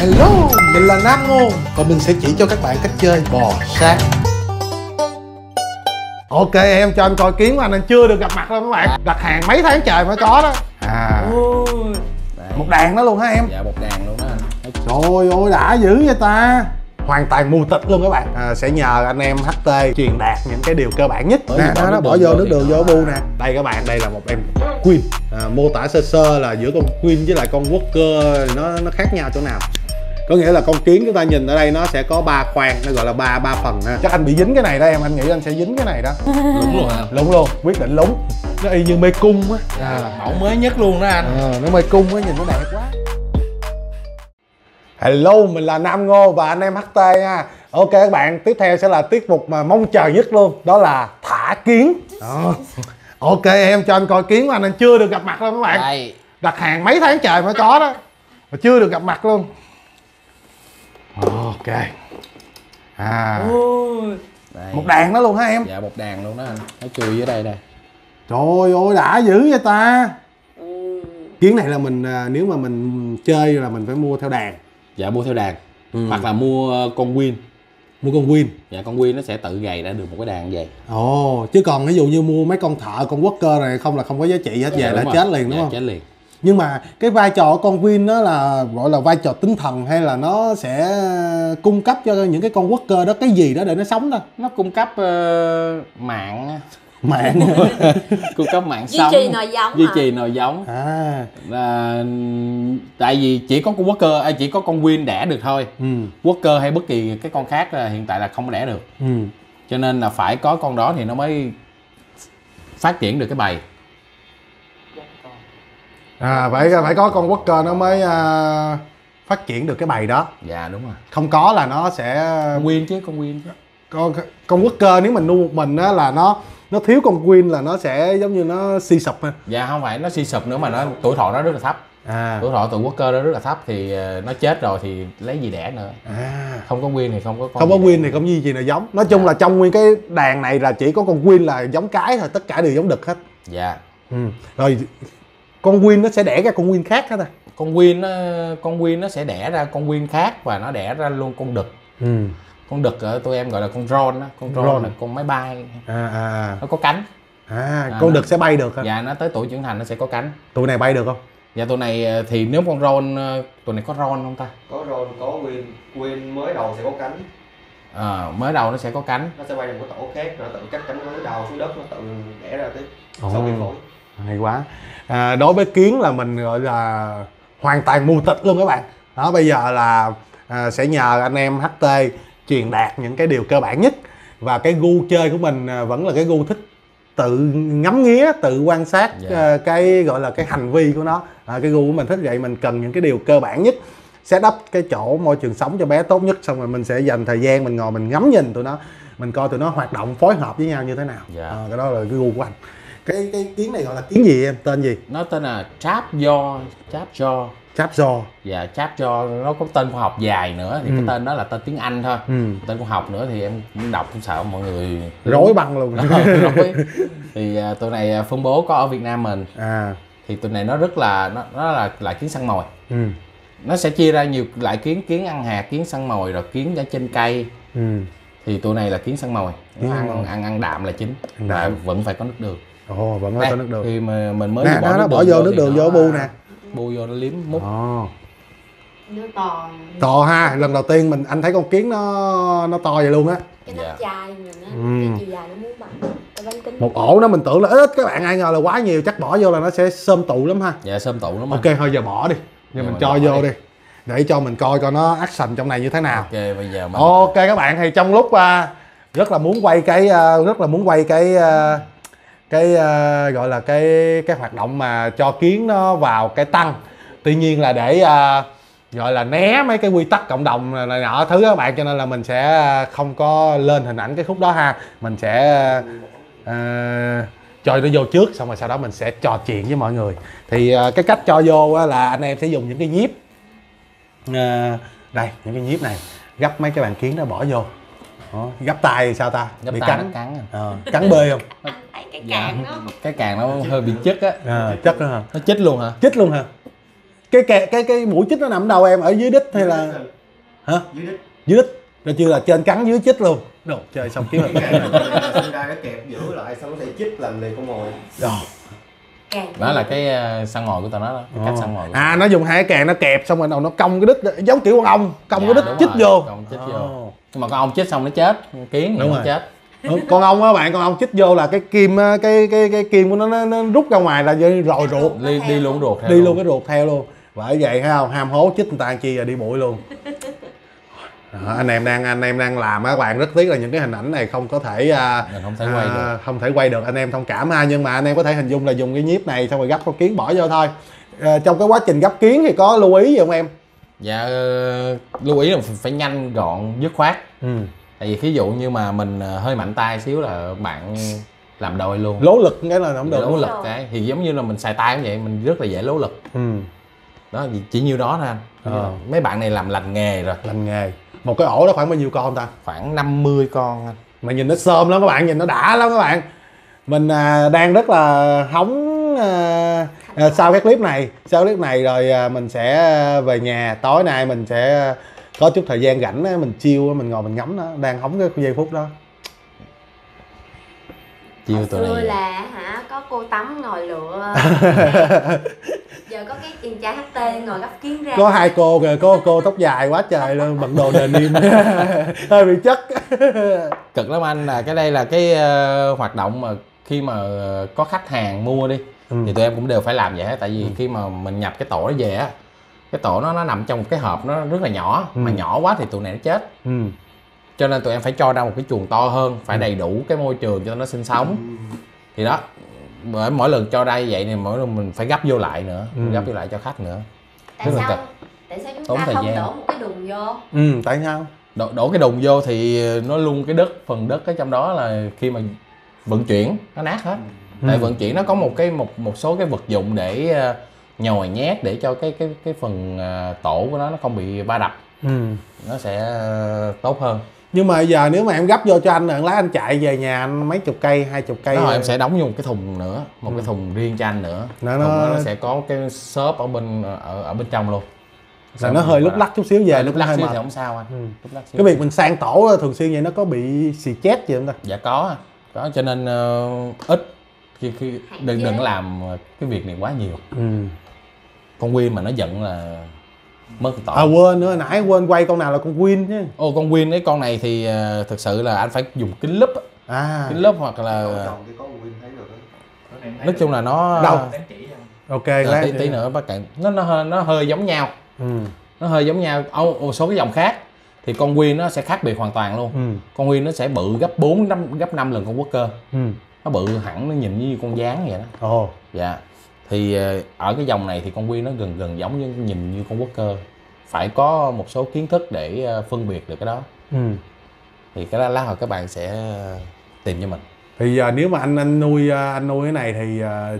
Hello, mình là Nam Ngôn và mình sẽ chỉ cho các bạn cách chơi bò sát. Ok em cho anh coi kiến của anh anh chưa được gặp mặt đâu các bạn. Đặt hàng mấy tháng trời mới có đó. À. Đấy. một đàn đó luôn hả em? Dạ một đàn luôn đó anh Trời ơi đã dữ vậy ta. Hoàn toàn mù tịch luôn các bạn. À, Sẽ nhờ anh em HT truyền đạt những cái điều cơ bản nhất. Nè đó, bỏ vô nước đường vô bu nè. Đây các bạn đây là một em Queen. À, Mô tả sơ sơ là giữa con Queen với lại con Walker thì nó nó khác nhau chỗ nào có nghĩa là con kiến chúng ta nhìn ở đây nó sẽ có ba khoang nó gọi là ba ba phần ha. Chắc anh bị dính cái này đó em anh nghĩ anh sẽ dính cái này đó. Đúng luôn hả? Lúng luôn quyết định lúng. Nó y như mê cung á. À. mẫu mới nhất luôn đó anh. Ờ, nó mê cung á nhìn nó đẹp quá. Hello, mình là Nam Ngô và anh em HT nha. Ok các bạn, tiếp theo sẽ là tiết mục mà mong chờ nhất luôn Đó là thả kiến. Đó. Ok em cho anh coi kiến của anh, anh chưa được gặp mặt đâu các bạn. Đây. Đặt hàng mấy tháng trời mới có đó. Mà chưa được gặp mặt luôn Ok. À, đây một đàn đó luôn hả em? Dạ một đàn luôn đó anh. Nó chui dưới đây đây Trời ơi đã dữ vậy ta. Kiến này là mình à, nếu mà mình chơi là mình phải mua theo đàn. Dạ mua theo đàn. Ừ. hoặc là mua con Win. Mua con Win. Dạ con Win nó sẽ tự gầy ra được một cái đàn vậy. Ồ chứ còn ví dụ như mua mấy con thợ con Walker này không là không có giá trị hết về Dạ, là đúng rồi. chết liền đúng dạ, không? chết liền Nhưng mà cái vai trò của con Win đó là gọi là vai trò tinh thần hay là nó sẽ cung cấp cho những cái con Walker đó cái gì đó để nó sống thôi? Nó cung cấp ờ, mạng. Mạng. Cung cấp mạng Duy sống. trì nòi giống duy trì nòi giống. À. Là tại vì chỉ có con Walker à, chỉ có con Win đẻ được thôi. Ừ. Walker hay bất kỳ cái con khác là hiện tại là không đẻ được. Ừ. Cho nên là phải có con đó thì nó mới phát triển được cái bầy À phải phải có con Walker nó mới à, phát triển được cái bầy đó. Dạ đúng rồi. Không có là nó sẽ Win chứ con Win chứ. Con con Walker nếu mình nuôi một mình á là nó nó thiếu con Win là nó sẽ giống như nó suy sụp ha. dạ không phải nó suy sụp nữa mà nó tuổi thọ nó rất là thấp. À. tuổi thọ từ Walker nó rất là thấp thì ờ, nó chết rồi thì lấy gì đẻ nữa. À. không có Win thì không có con không có gì Win thì không duy trì nào giống. Nói chung là trong nguyên cái đàn này là chỉ có con Win là giống cái thôi tất cả đều giống đực hết. Dạ. Ừ. rồi con Win nó sẽ đẻ ra con Win khác hết à con Win nó con Win nó sẽ đẻ ra con Win khác và nó đẻ ra luôn con đực. Ừ. con đực ở tụi em gọi là con drone á. Con drone Drone. là con máy bay. À, à, nó có cánh. À. À, con nó- đực sẽ bay được hả? Dạ nó tới tuổi trưởng thành nó sẽ có cánh. Tụi này bay được không? Dạ tụi này ờ, thì nếu con drone ờ, tụi này có drone không ta? Có ron có win. Win mới đầu sẽ có cánh. Ờ, mới đầu nó sẽ có cánh. Nó sẽ bay ra một cái tổ khác nó tự cắt cánh nó đầu xuống đất nó tự đẻ ra tiếp. Ồ. sau khi phổi hay quá. À, đối với kiến là mình gọi là hoàn toàn mù tịch luôn các bạn. Đó bây giờ là à, sẽ nhờ anh em HT truyền đạt những cái điều cơ bản nhất. Và cái gu chơi của mình à, vẫn là cái gu thích tự ngắm nghía tự quan sát Dạ. à, cái gọi là cái hành vi của nó. À, cái gu của mình thích vậy mình cần những cái điều cơ bản nhất. Set up cái chỗ môi trường sống cho bé tốt nhất xong rồi mình sẽ dành thời gian mình ngồi mình ngắm nhìn tụi nó. Mình coi tụi nó hoạt động phối hợp với nhau như thế nào. Dạ. à, cái đó là cái gu của anh cái cái kiến này gọi là kiến gì em? Tên gì? Nó tên là cháp do cháp do cháp giò và cháp do nó có tên khoa học dài nữa thì Ừ. cái tên đó là tên tiếng Anh thôi. Ừ. tên khoa học nữa thì em cũng đọc cũng sợ mọi người rối băng luôn. Rối thì à, tụi này à, phân bố có ở Việt Nam mình. À. Thì tụi này nó rất là nó, nó là loại kiến săn mồi. Ừ. Nó sẽ chia ra nhiều loại kiến kiến ăn hạt kiến săn mồi rồi kiến ở trên cây. Ừ. Thì tụi này là kiến săn mồi. Kiến nó ăn, ăn ăn đạm là chính. Và đạm. vẫn phải có nước đường ồ vẫn có nước đường. khi mà mình mới nè bỏ nó nó nước bỏ vô nước đường vô bu nè. bu vô nó liếm mút. Ồ. Nó to. To ha lần đầu tiên mình anh thấy con kiến nó nó to vậy luôn á. Cái Dạ. nắp chai mình á Ừ. cái chiều dài nó muốn bằng một ổ nó mình tưởng là ít các bạn ai ngờ là quá nhiều chắc bỏ vô là nó sẽ xôm tụ lắm ha. Dạ sơm tụ lắm anh. ok thôi giờ bỏ đi. Giờ Giờ mình cho vô đi. đi. Để cho mình coi coi nó action trong này như thế nào. Ok bây giờ mình Ok các bạn thì trong lúc à, rất là muốn quay cái à, rất là muốn quay cái à, cái uh, gọi là cái cái hoạt động mà cho kiến nó vào cái tăng. Tuy nhiên là để uh, gọi là né mấy cái quy tắc cộng đồng này nhỏ nọ thứ các bạn cho nên là mình sẽ ờ, không có lên hình ảnh cái khúc đó ha. Mình sẽ uh, cho nó vô trước xong rồi sau đó mình sẽ trò chuyện với mọi người. Thì uh, cái cách cho vô á là anh em sẽ dùng những cái nhíp uh, đây những cái nhíp này gấp mấy cái bàn kiến đó bỏ vô gấp tay thì sao ta? Gấp bị tay cắn. nó cắn à. Ờ, cắn bê không? Cái dạ càng nó cái càng nó hơi bị chất á. À, chất đó hả? Nó chích luôn hả? Chích luôn hả? Cái kẹ cái cái mũi chích nó nằm đâu em? Ở dưới đít hay là hả? Dưới đít. Dưới đít. Rồi chưa là trên cắn dưới chích luôn. Đồ chơi xong kiếm cái ra nó kẹp giữ lại xong nó sẽ chích làm liền con mồi. Đó là cái ờ, săn mồi của tao nói đó cái cách săn mồi à nó dùng hai cái càng nó kẹp xong rồi đầu nó cong cái đít giống kiểu con ong cong Dạ, cái đít chích rồi, vô. cong chích vô. Nhưng mà con ong chết xong nó chết kiến Đúng nó rồi. chết. Ừ, con ong á bạn con ong chích vô là cái kim á, cái cái cái kim của nó nó, nó rút ra ngoài là lòi ruột. Đi đi luôn ruột theo đi luôn. cái ruột theo luôn. Bởi vậy thấy không ham hố chích người ta làm chi là đi bụi luôn. Đó, anh em đang anh em đang làm á các bạn rất tiếc là những cái hình ảnh này không có thể à, mình không thể quay à, được. không thể quay được. Anh em thông cảm ha nhưng mà anh em có thể hình dung là dùng cái nhíp này xong rồi gấp con kiến bỏ vô thôi. À, trong cái quá trình gấp kiến thì có lưu ý gì không em dạ ờ, lưu ý là phải nhanh gọn dứt khoát. Ừ. tại vì ví dụ như mà mình ờ, hơi mạnh tay xíu là bạn làm đôi luôn. Lố lực cái là không được. Lố lực Rồi. cái thì giống như là mình xài tay cũng vậy mình rất là dễ lố lực. Ừ. đó chỉ- nhiêu đó thôi anh. Ờ. mấy bạn này làm lành nghề rồi. Làm nghề. Một cái ổ đó khoảng bao nhiêu con ta? Khoảng 50 con anh. Mà nhìn nó xôm lắm các bạn nhìn nó đã lắm các bạn. Mình à, đang rất là hóng à, à, sau cái clip này sau clip này rồi à, mình sẽ về nhà. Tối nay mình sẽ có chút thời gian rảnh á, mình chiêu mình ngồi mình ngắm nó. Đang hóng cái giây phút đó. Chiêu tụi xưa này là hả có cô tắm ngồi lựa. Giờ có cái chàng trai HT ngồi gấp kiến ra. Có hai cô kìa có cô tóc dài quá trời luôn bận đồ denim hơi bị chất. Cực lắm anh là cái đây là cái ờ, hoạt động mà khi mà có khách hàng mua đi Ừ. thì tụi em cũng đều phải làm vậy hết tại vì khi mà mình nhập cái tổ nó về á cái tổ nó nó nằm trong một cái hộp nó rất là nhỏ mà Ừ. nhỏ quá thì tụi này nó chết. Ừ. cho nên tụi em phải cho ra một cái chuồng to hơn phải đầy đủ cái môi trường cho nó sinh sống. Thì đó bởi mỗi lần cho ra như vậy thì mỗi lần mình phải gấp vô lại nữa Ừ. gấp vô lại cho khách nữa. Tại Rất sao? tại sao chúng Tốn ta không gian. đổ một cái đường vô? Ừ tại sao? Đổ, đổ cái đùng vô thì nó luôn cái đất phần đất ở trong đó là khi mà vận chuyển nó nát hết tại Ừ. vận chuyển nó có một cái một một số cái vật dụng để ờ, nhồi nhét để cho cái cái cái phần ờ, tổ của nó nó không bị va đập. Ừ. nó sẽ ờ, tốt hơn. Nhưng mà giờ nếu mà em gấp vô cho anh là lát anh chạy về nhà anh mấy chục cây hai chục cây rồi. em sẽ đóng vô một cái thùng nữa một cái thùng riêng cho anh nữa. Nó- nó- nó sẽ có cái xốp ở bên ở, ở bên trong luôn. Là nó hơi lúc lắc chút xíu về nó lúc lắc hơi xíu mệt. thì không sao anh. Ừ. lúc lắc xíu cái việc mình sang tổ thường xuyên vậy nó có bị xì chết gì không ta? Dạ có. À. có cho nên ờ, ít khi, khi đừng đừng làm ờ, cái việc này quá nhiều. Ừ. con Win mà nó giận là mất tổ à quên nữa nãy quên quay con nào là con Win chứ. Ô con Win ấy con này thì ờ, thực sự là anh phải dùng kính lúp á. à. Kính lúp hoặc là chồng thì có một win thấy được đấy nói chung là nó Đâu? Ok lát tí, tí nữa bác cạn nó nó hơi nó hơi giống nhau. Ừ. nó hơi giống nhau. Ô, một số cái dòng khác. Thì con Win nó sẽ khác biệt hoàn toàn luôn. Ừ. con Win nó sẽ bự gấp 4 năm gấp 5 lần con Walker Ừ. nó bự hẳn nó nhìn như con gián vậy đó. Ồ. Dạ. Thì ờ, ở cái dòng này thì con Win nó gần gần giống như nhìn như con Walker. Phải có một số kiến thức để ờ, phân biệt được cái đó. Ừ. thì cái đó lát hồi các bạn sẽ ờ, tìm cho mình. Thì giờ nếu mà anh anh nuôi anh nuôi cái này thì à,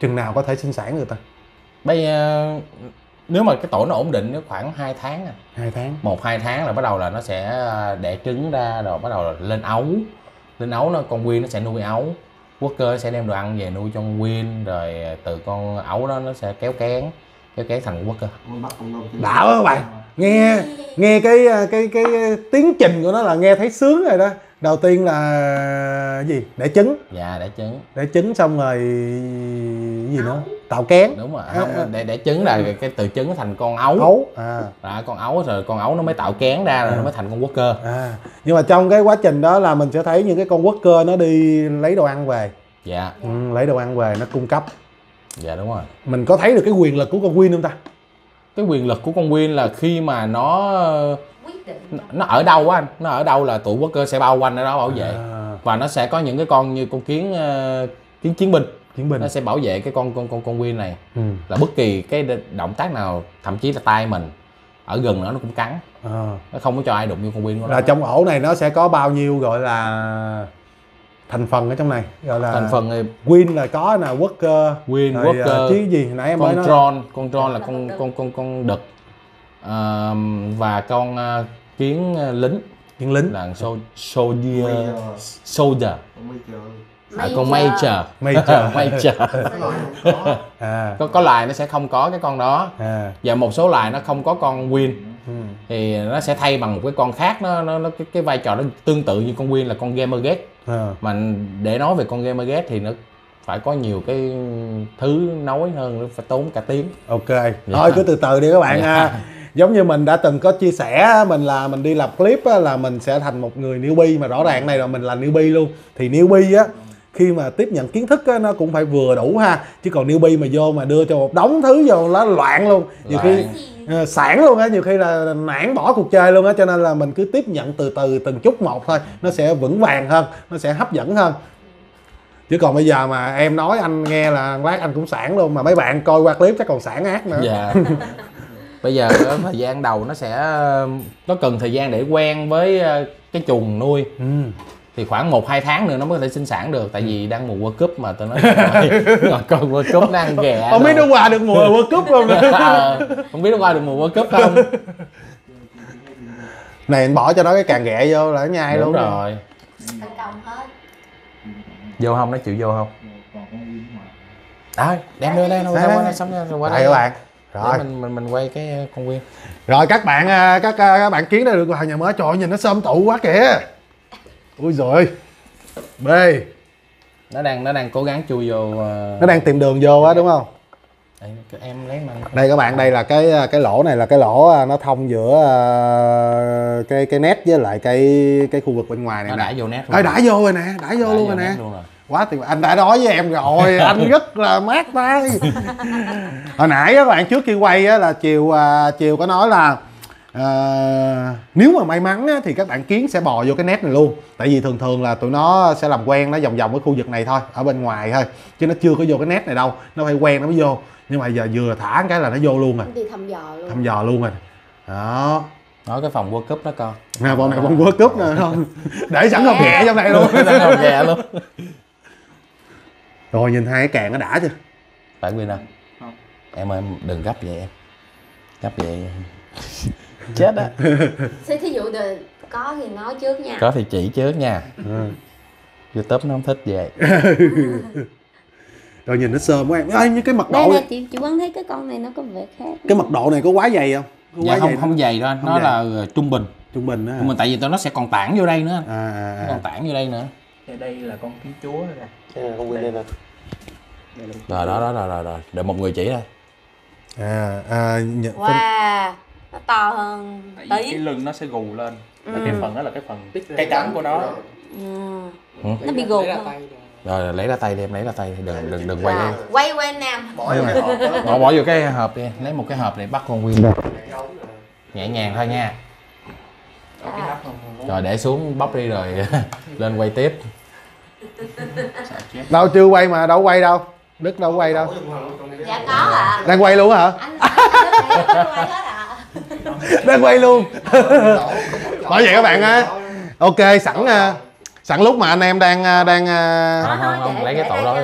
chừng nào có thể sinh sản được ta? Bây giờ nếu mà cái tổ nó ổn định nó khoảng 2 tháng à. hai tháng. Một hai tháng là bắt đầu là nó sẽ đẻ trứng ra rồi bắt đầu là lên ấu lên ấu nó con Win nó sẽ nuôi ấu. Walker nó sẽ đem đồ ăn về nuôi cho con Win rồi từ con ấu đó nó sẽ kéo kén kéo kén thành đã quá các bạn. Nghe nghe cái à, cái cái tiến trình của nó là nghe thấy sướng rồi đó. Đầu tiên là gì? Để trứng. Dạ đẻ trứng. Để trứng xong rồi gì nữa tạo kén. Đúng rồi À, không à. để để trứng là cái từ trứng thành con ấu. Ấu à. Đó, con ấu rồi con ấu nó mới tạo kén ra rồi À. nó mới thành con Walker à nhưng mà trong cái quá trình đó là mình sẽ thấy những cái con quốc cơ nó đi lấy đồ ăn về. Dạ. Ừ, lấy đồ ăn về nó cung cấp. Dạ đúng rồi. Mình có thấy được cái quyền lực của con Win không ta? Cái quyền lực của con Win là khi mà nó nó ở đâu á anh? Nó ở đâu là tụi Walker sẽ bao quanh ở đó bảo vệ. À, và nó sẽ có những cái con như con kiến ờ, kiến chiến binh chiến binh. Nó sẽ bảo vệ cái con con con con Win này. Ừ. là bất kỳ cái động tác nào thậm chí là tay mình ở gần nó nó cũng cắn. À. nó không có cho ai đụng vô con Win của nó. Là trong ổ này nó sẽ có bao nhiêu gọi là thành phần ở trong này? Gọi là thành phần thì Win là có nè Walker Win rồi, à, Walker chứ gì? Nãy em mới con nói. Tron con Tron là Là con con con con con đực. Ờ, và con ờ, kiến ờ, lính. Chiến lính. Là so, soldier. Soldier à, con major Major. major à. Có có loài nó sẽ không có cái con đó. À. Và một số loài nó không có con win. Ừ. thì nó sẽ thay bằng một cái con khác nó nó, nó cái, cái vai trò nó tương tự như con win là con gamergate. À. mà để nói về con gamergate thì nó phải có nhiều cái thứ nói hơn nó phải tốn cả tiếng. Ok. Thôi cứ từ từ đi các bạn Dạ. ha. Giống như mình đã từng có chia sẻ mình là mình đi làm clip á, là mình sẽ thành một người newbie mà rõ ràng này là mình là newbie luôn. Thì newbie á khi mà tiếp nhận kiến thức á, nó cũng phải vừa đủ ha. Chứ còn newbie mà vô mà đưa cho một đống thứ vô nó loạn luôn. Nhiều khi Loạn. ờ, sản luôn á nhiều khi là nản bỏ cuộc chơi luôn á cho nên là mình cứ tiếp nhận từ từ từng chút một thôi. Nó sẽ vững vàng hơn nó sẽ hấp dẫn hơn. Chứ còn bây giờ mà em nói anh nghe là lát anh cũng sản luôn mà mấy bạn coi qua clip chắc còn sản ác nữa. Dạ. Bây giờ thời gian đầu nó sẽ nó cần thời gian để quen với ờ, cái chuồng nuôi. Ừ. thì khoảng 1 2 tháng nữa nó mới có thể sinh sản được tại vì đang mùa World Cup mà tôi nói coi World Cup nó ăn ghẹ không biết rồi. nó qua được mùa World Cup không Ờ, không biết nó qua được mùa World Cup không. Này anh bỏ cho nó cái càng ghẹ vô là nó nhai đúng luôn rồi. Thành công hết. Vô không nó chịu vô không? Đấy, đem đưa đây đâu xong đây xong rồi qua đây đây. các bạn. Để rồi. mình mình mình quay cái con nguyên rồi các bạn à, các à, các bạn kiến đây được vào nhà mới. Trời ơi, nhìn nó sơm tụ quá kìa ui rồi b nó đang nó đang cố gắng chui vô ờ, nó đang tìm đường vô á đúng không? Đây, em lấy mang đây các bạn đây là cái à, cái lỗ này là cái lỗ à, nó thông giữa à, cái cái nét với lại cái cái khu vực bên ngoài này nó nè. đã vô nét Ơi đã vô rồi nè đã vô Đã luôn rồi nè. luôn rồi. quá tuyệt anh đã nói với em rồi anh rất là mát tay. Hồi nãy các bạn trước khi quay á, là chiều chiều có nói là à, nếu mà may mắn á, thì các bạn kiến sẽ bò vô cái nét này luôn. Tại vì thường thường là tụi nó sẽ làm quen nó vòng vòng cái khu vực này thôi ở bên ngoài thôi. Chứ nó chưa có vô cái nét này đâu nó phải quen nó mới vô. Nhưng mà giờ vừa thả cái là nó vô luôn rồi. Đi thăm dò luôn. Thăm dò luôn rồi. Đó. Nói cái phòng World Cup đó con nè bọn này bọn World Cup nè không? Để sẵn hộp ghẹ trong này luôn. Không ghẹ luôn. Rồi nhìn hai cái càng nó đã chưa? Phải Nguyên không. Em ơi em đừng gấp vậy em. Gấp vậy chết á. Thế thí dụ được có thì nói trước nha. Có thì chỉ trước nha. Ừ. youtube nó không thích vậy. Rồi nhìn nó sơm quá. Em ơi như cái mật đây độ nè này, chị chị quán thấy cái con này nó có vẻ khác. Cái mật độ này có quá dày không? Có dạ quá không dày không dày đâu anh. Nó dày. là ờ, trung bình. Trung bình á. Trung bình tại vì tụi nó sẽ còn tản vô đây nữa anh. à, à, nó còn à. tản vô đây nữa. Thì đây là con kiến chúa rồi nè con Win đây nè. Đây là rồi đó đó rồi rồi rồi để một người chỉ đây. À, à nhận, phân, wow nó to hơn Tại vì cái tí lưng nó sẽ gù lên. Ừ. cái phần đó là cái phần cái cánh của nó. ừ. Ừ. nó bị gù Lấy ra không tay rồi lấy ra tay đi em lấy ra tay. Đi đừng đừng đừng quay đây quay qua anh nam bỏ vô cái hộp bỏ bỏ vô cái hộp đi. Lấy một cái hộp để bắt con nguyên nhẹ nhàng thôi nha. Rồi để xuống bóc đi rồi lên quay tiếp. Đâu chưa quay mà đâu quay đâu. Đức đâu quay đâu. Dạ có ạ. Đang quay luôn hả? Anh anh anh quay hết ạ đang quay luôn. Bởi vậy các bạn á ok sẵn à, sẵn lúc mà anh em đang à, đang à, không không lấy cái tổ đó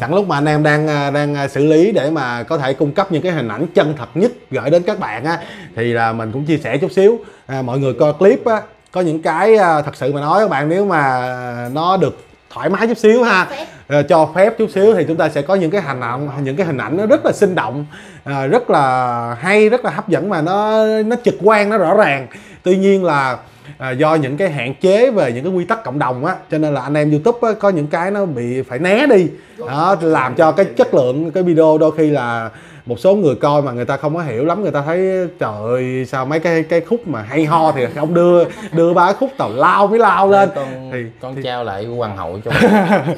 sẵn lúc mà anh em đang đang xử lý để mà có thể cung cấp những cái hình ảnh chân thật nhất gửi đến các bạn á thì là mình cũng chia sẻ chút xíu. À, mọi người coi clip á có những cái thật sự mà nói các bạn nếu mà nó được thoải mái chút xíu ha. Ờ, cho phép chút xíu thì chúng ta sẽ có những cái hành động những cái hình ảnh nó rất là sinh động à, rất là hay rất là hấp dẫn mà nó nó trực quan nó rõ ràng. Tuy nhiên là à, do những cái hạn chế về những cái quy tắc cộng đồng á cho nên là anh em youtube á, có những cái nó bị phải né đi. Đó làm cho cái chất lượng cái video đôi khi là một số người coi mà người ta không có hiểu lắm người ta thấy trời ơi sao mấy cái cái khúc mà hay ho thì không đưa đưa ba khúc tào lao mới lao lên. con thì, con thì trao lại hoàng hậu cho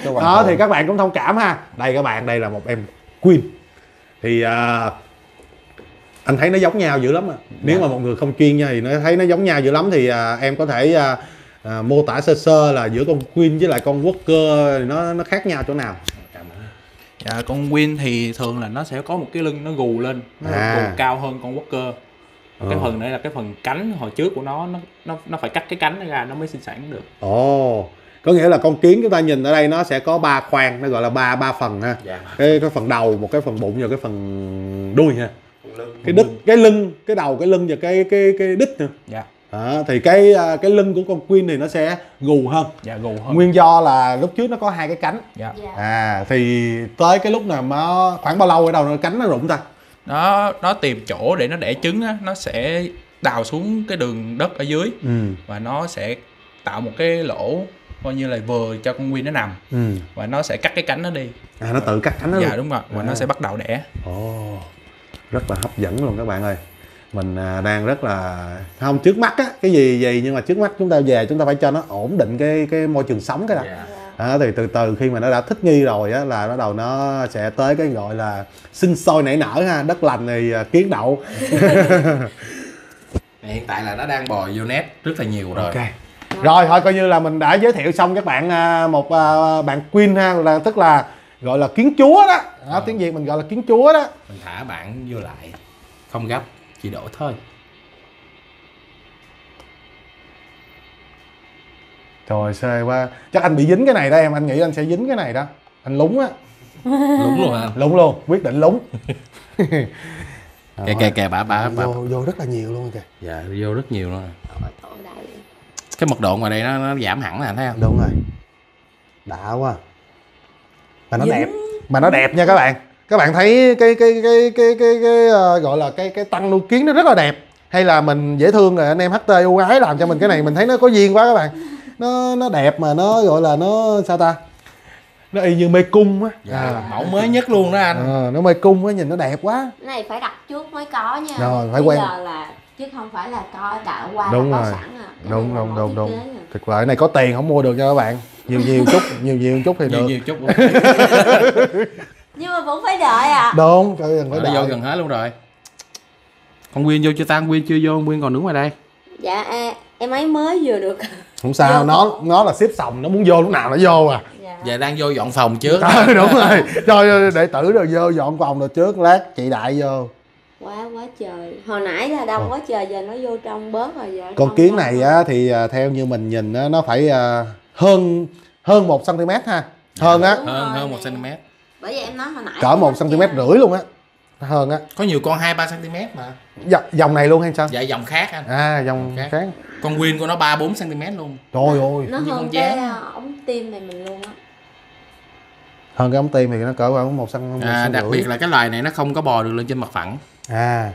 cho hoàng đó hậu. thì các bạn cũng thông cảm ha. Đây các bạn đây là một em queen. Thì à, anh thấy nó giống nhau dữ lắm à. nếu mà một người không chuyên nha thì nó thấy nó giống nhau dữ lắm. Thì à, em có thể à, à, mô tả sơ sơ là giữa con queen với lại con worker thì nó nó khác nhau chỗ nào Dạ, con Win thì thường là nó sẽ có một cái lưng nó gù lên nó À. gù cao hơn con Walker. Và cái Ờ. phần này là cái phần cánh hồi trước của nó nó nó nó phải cắt cái cánh nó ra nó mới sinh sản được. Ồ có nghĩa là con kiến chúng ta nhìn ở đây nó sẽ có ba khoang nó gọi là ba ba phần ha. Dạ. Cái cái phần đầu một cái phần bụng và cái phần đuôi ha. Cái đít cái lưng cái đầu cái lưng và cái cái cái đít nữa. Dạ đó, thì cái à, cái lưng của con Queen thì nó sẽ gù hơn. Dạ gù hơn. Nguyên do là lúc trước nó có hai cái cánh. Dạ. Dạ. À thì tới cái lúc nào nó khoảng bao lâu ở đâu nó cánh nó rụng ta? Nó nó tìm chỗ để nó đẻ trứng á nó sẽ đào xuống cái đường đất ở dưới. Ừ. Và nó sẽ tạo một cái lỗ coi như là vừa cho con Win nó nằm. Ừ. Và nó sẽ cắt cái cánh nó đi. À nó tự cắt cánh nó dạ luôn. đúng rồi. Và À. nó sẽ bắt đầu đẻ. Ồ, rất là hấp dẫn luôn các bạn ơi mình à, đang rất là không trước mắt á cái gì gì nhưng mà trước mắt chúng ta về chúng ta phải cho nó ổn định cái cái môi trường sống cái Dạ. đó, thì từ từ khi mà nó đã thích nghi rồi á là bắt đầu nó sẽ tới cái gọi là sinh sôi nảy nở ha đất lành thì à, kiến đậu. Hiện tại là nó đang bò vô net rất là nhiều rồi. Ok. Rồi thôi coi như là mình đã giới thiệu xong các bạn à, một à, bạn queen ha là tức là gọi là kiến chúa đó, đó Ờ. tiếng việt mình gọi là kiến chúa đó. Mình thả bạn vô lại không gấp chỉ đổ thôi. Trời xê quá. Chắc anh bị dính cái này đó em anh nghĩ anh sẽ dính cái này đó. Anh lúng á. Đúng luôn hả lúng luôn quyết định lúng. Kìa kìa bà bà bà vô vô rất là nhiều luôn kìa. Dạ vô rất nhiều luôn cái mật độ ngoài đây nó, nó giảm hẳn nè thấy không? Đúng rồi. Đã quá. Mà nó đẹp. Mà nó đẹp nha các bạn các bạn thấy cái cái cái cái cái, cái, ờ, gọi là cái cái tăng nuôi kiến nó rất là đẹp. Hay là mình dễ thương rồi anh em HT ưu ái làm cho mình cái này mình thấy nó có duyên quá các bạn. Nó nó đẹp mà nó gọi là nó sao ta? Nó y như mê cung á. Dạ, à. mẫu mới nhất luôn đó anh. Ờ, nó mê cung á nhìn nó đẹp quá. Cái này phải đặt trước mới có nha. Rồi, phải Bây quen. giờ là chứ không phải là có đã qua Đúng là có rồi. sẵn à. Cái đúng là đúng đúng đúng. à. thực lợi này có tiền không mua được nha các bạn. Nhiều nhiều chút nhiều nhiều chút thì nhiều được. nhiều chút luôn nhưng mà vẫn phải đợi à đúng trời ơi, phải nó vô đợi. gần hết luôn rồi. Con Quyên vô chưa ta? Con Quyên chưa vô? Con Quyên còn đứng ngoài đây. Dạ e- em ấy mới vừa được. Không sao nó nó là xếp sòng nó muốn vô lúc nào nó vô à. Dạ. giờ đang vô dọn phòng trước. Ờ, đúng rồi. Cho đệ tử rồi vô dọn phòng rồi trước lát chị đại vô. Quá quá trời. Hồi nãy là đông quá trời giờ nó vô trong bớt rồi giờ Ờ. con kiến này á thì à, theo như mình nhìn á nó phải à, hơn hơn một cm ha. Hơn á. Hơn hơn một cm bởi vậy em nói hồi nãy cỡ một cm rưỡi luôn á. Hơn á. Có nhiều con hai ba cm mà. Dạ, dòng này luôn hay sao? Dạ dòng khác anh. À dòng Ok. khác. con Quyên của nó ba bốn cm luôn. Trời ơi. Nó như hơn con cái à, ống tim này mình luôn á. Hơn cái ống tim thì nó cỡ khoảng một cm à, đặc biệt là cái loài này nó không có bò được lên trên mặt phẳng. À.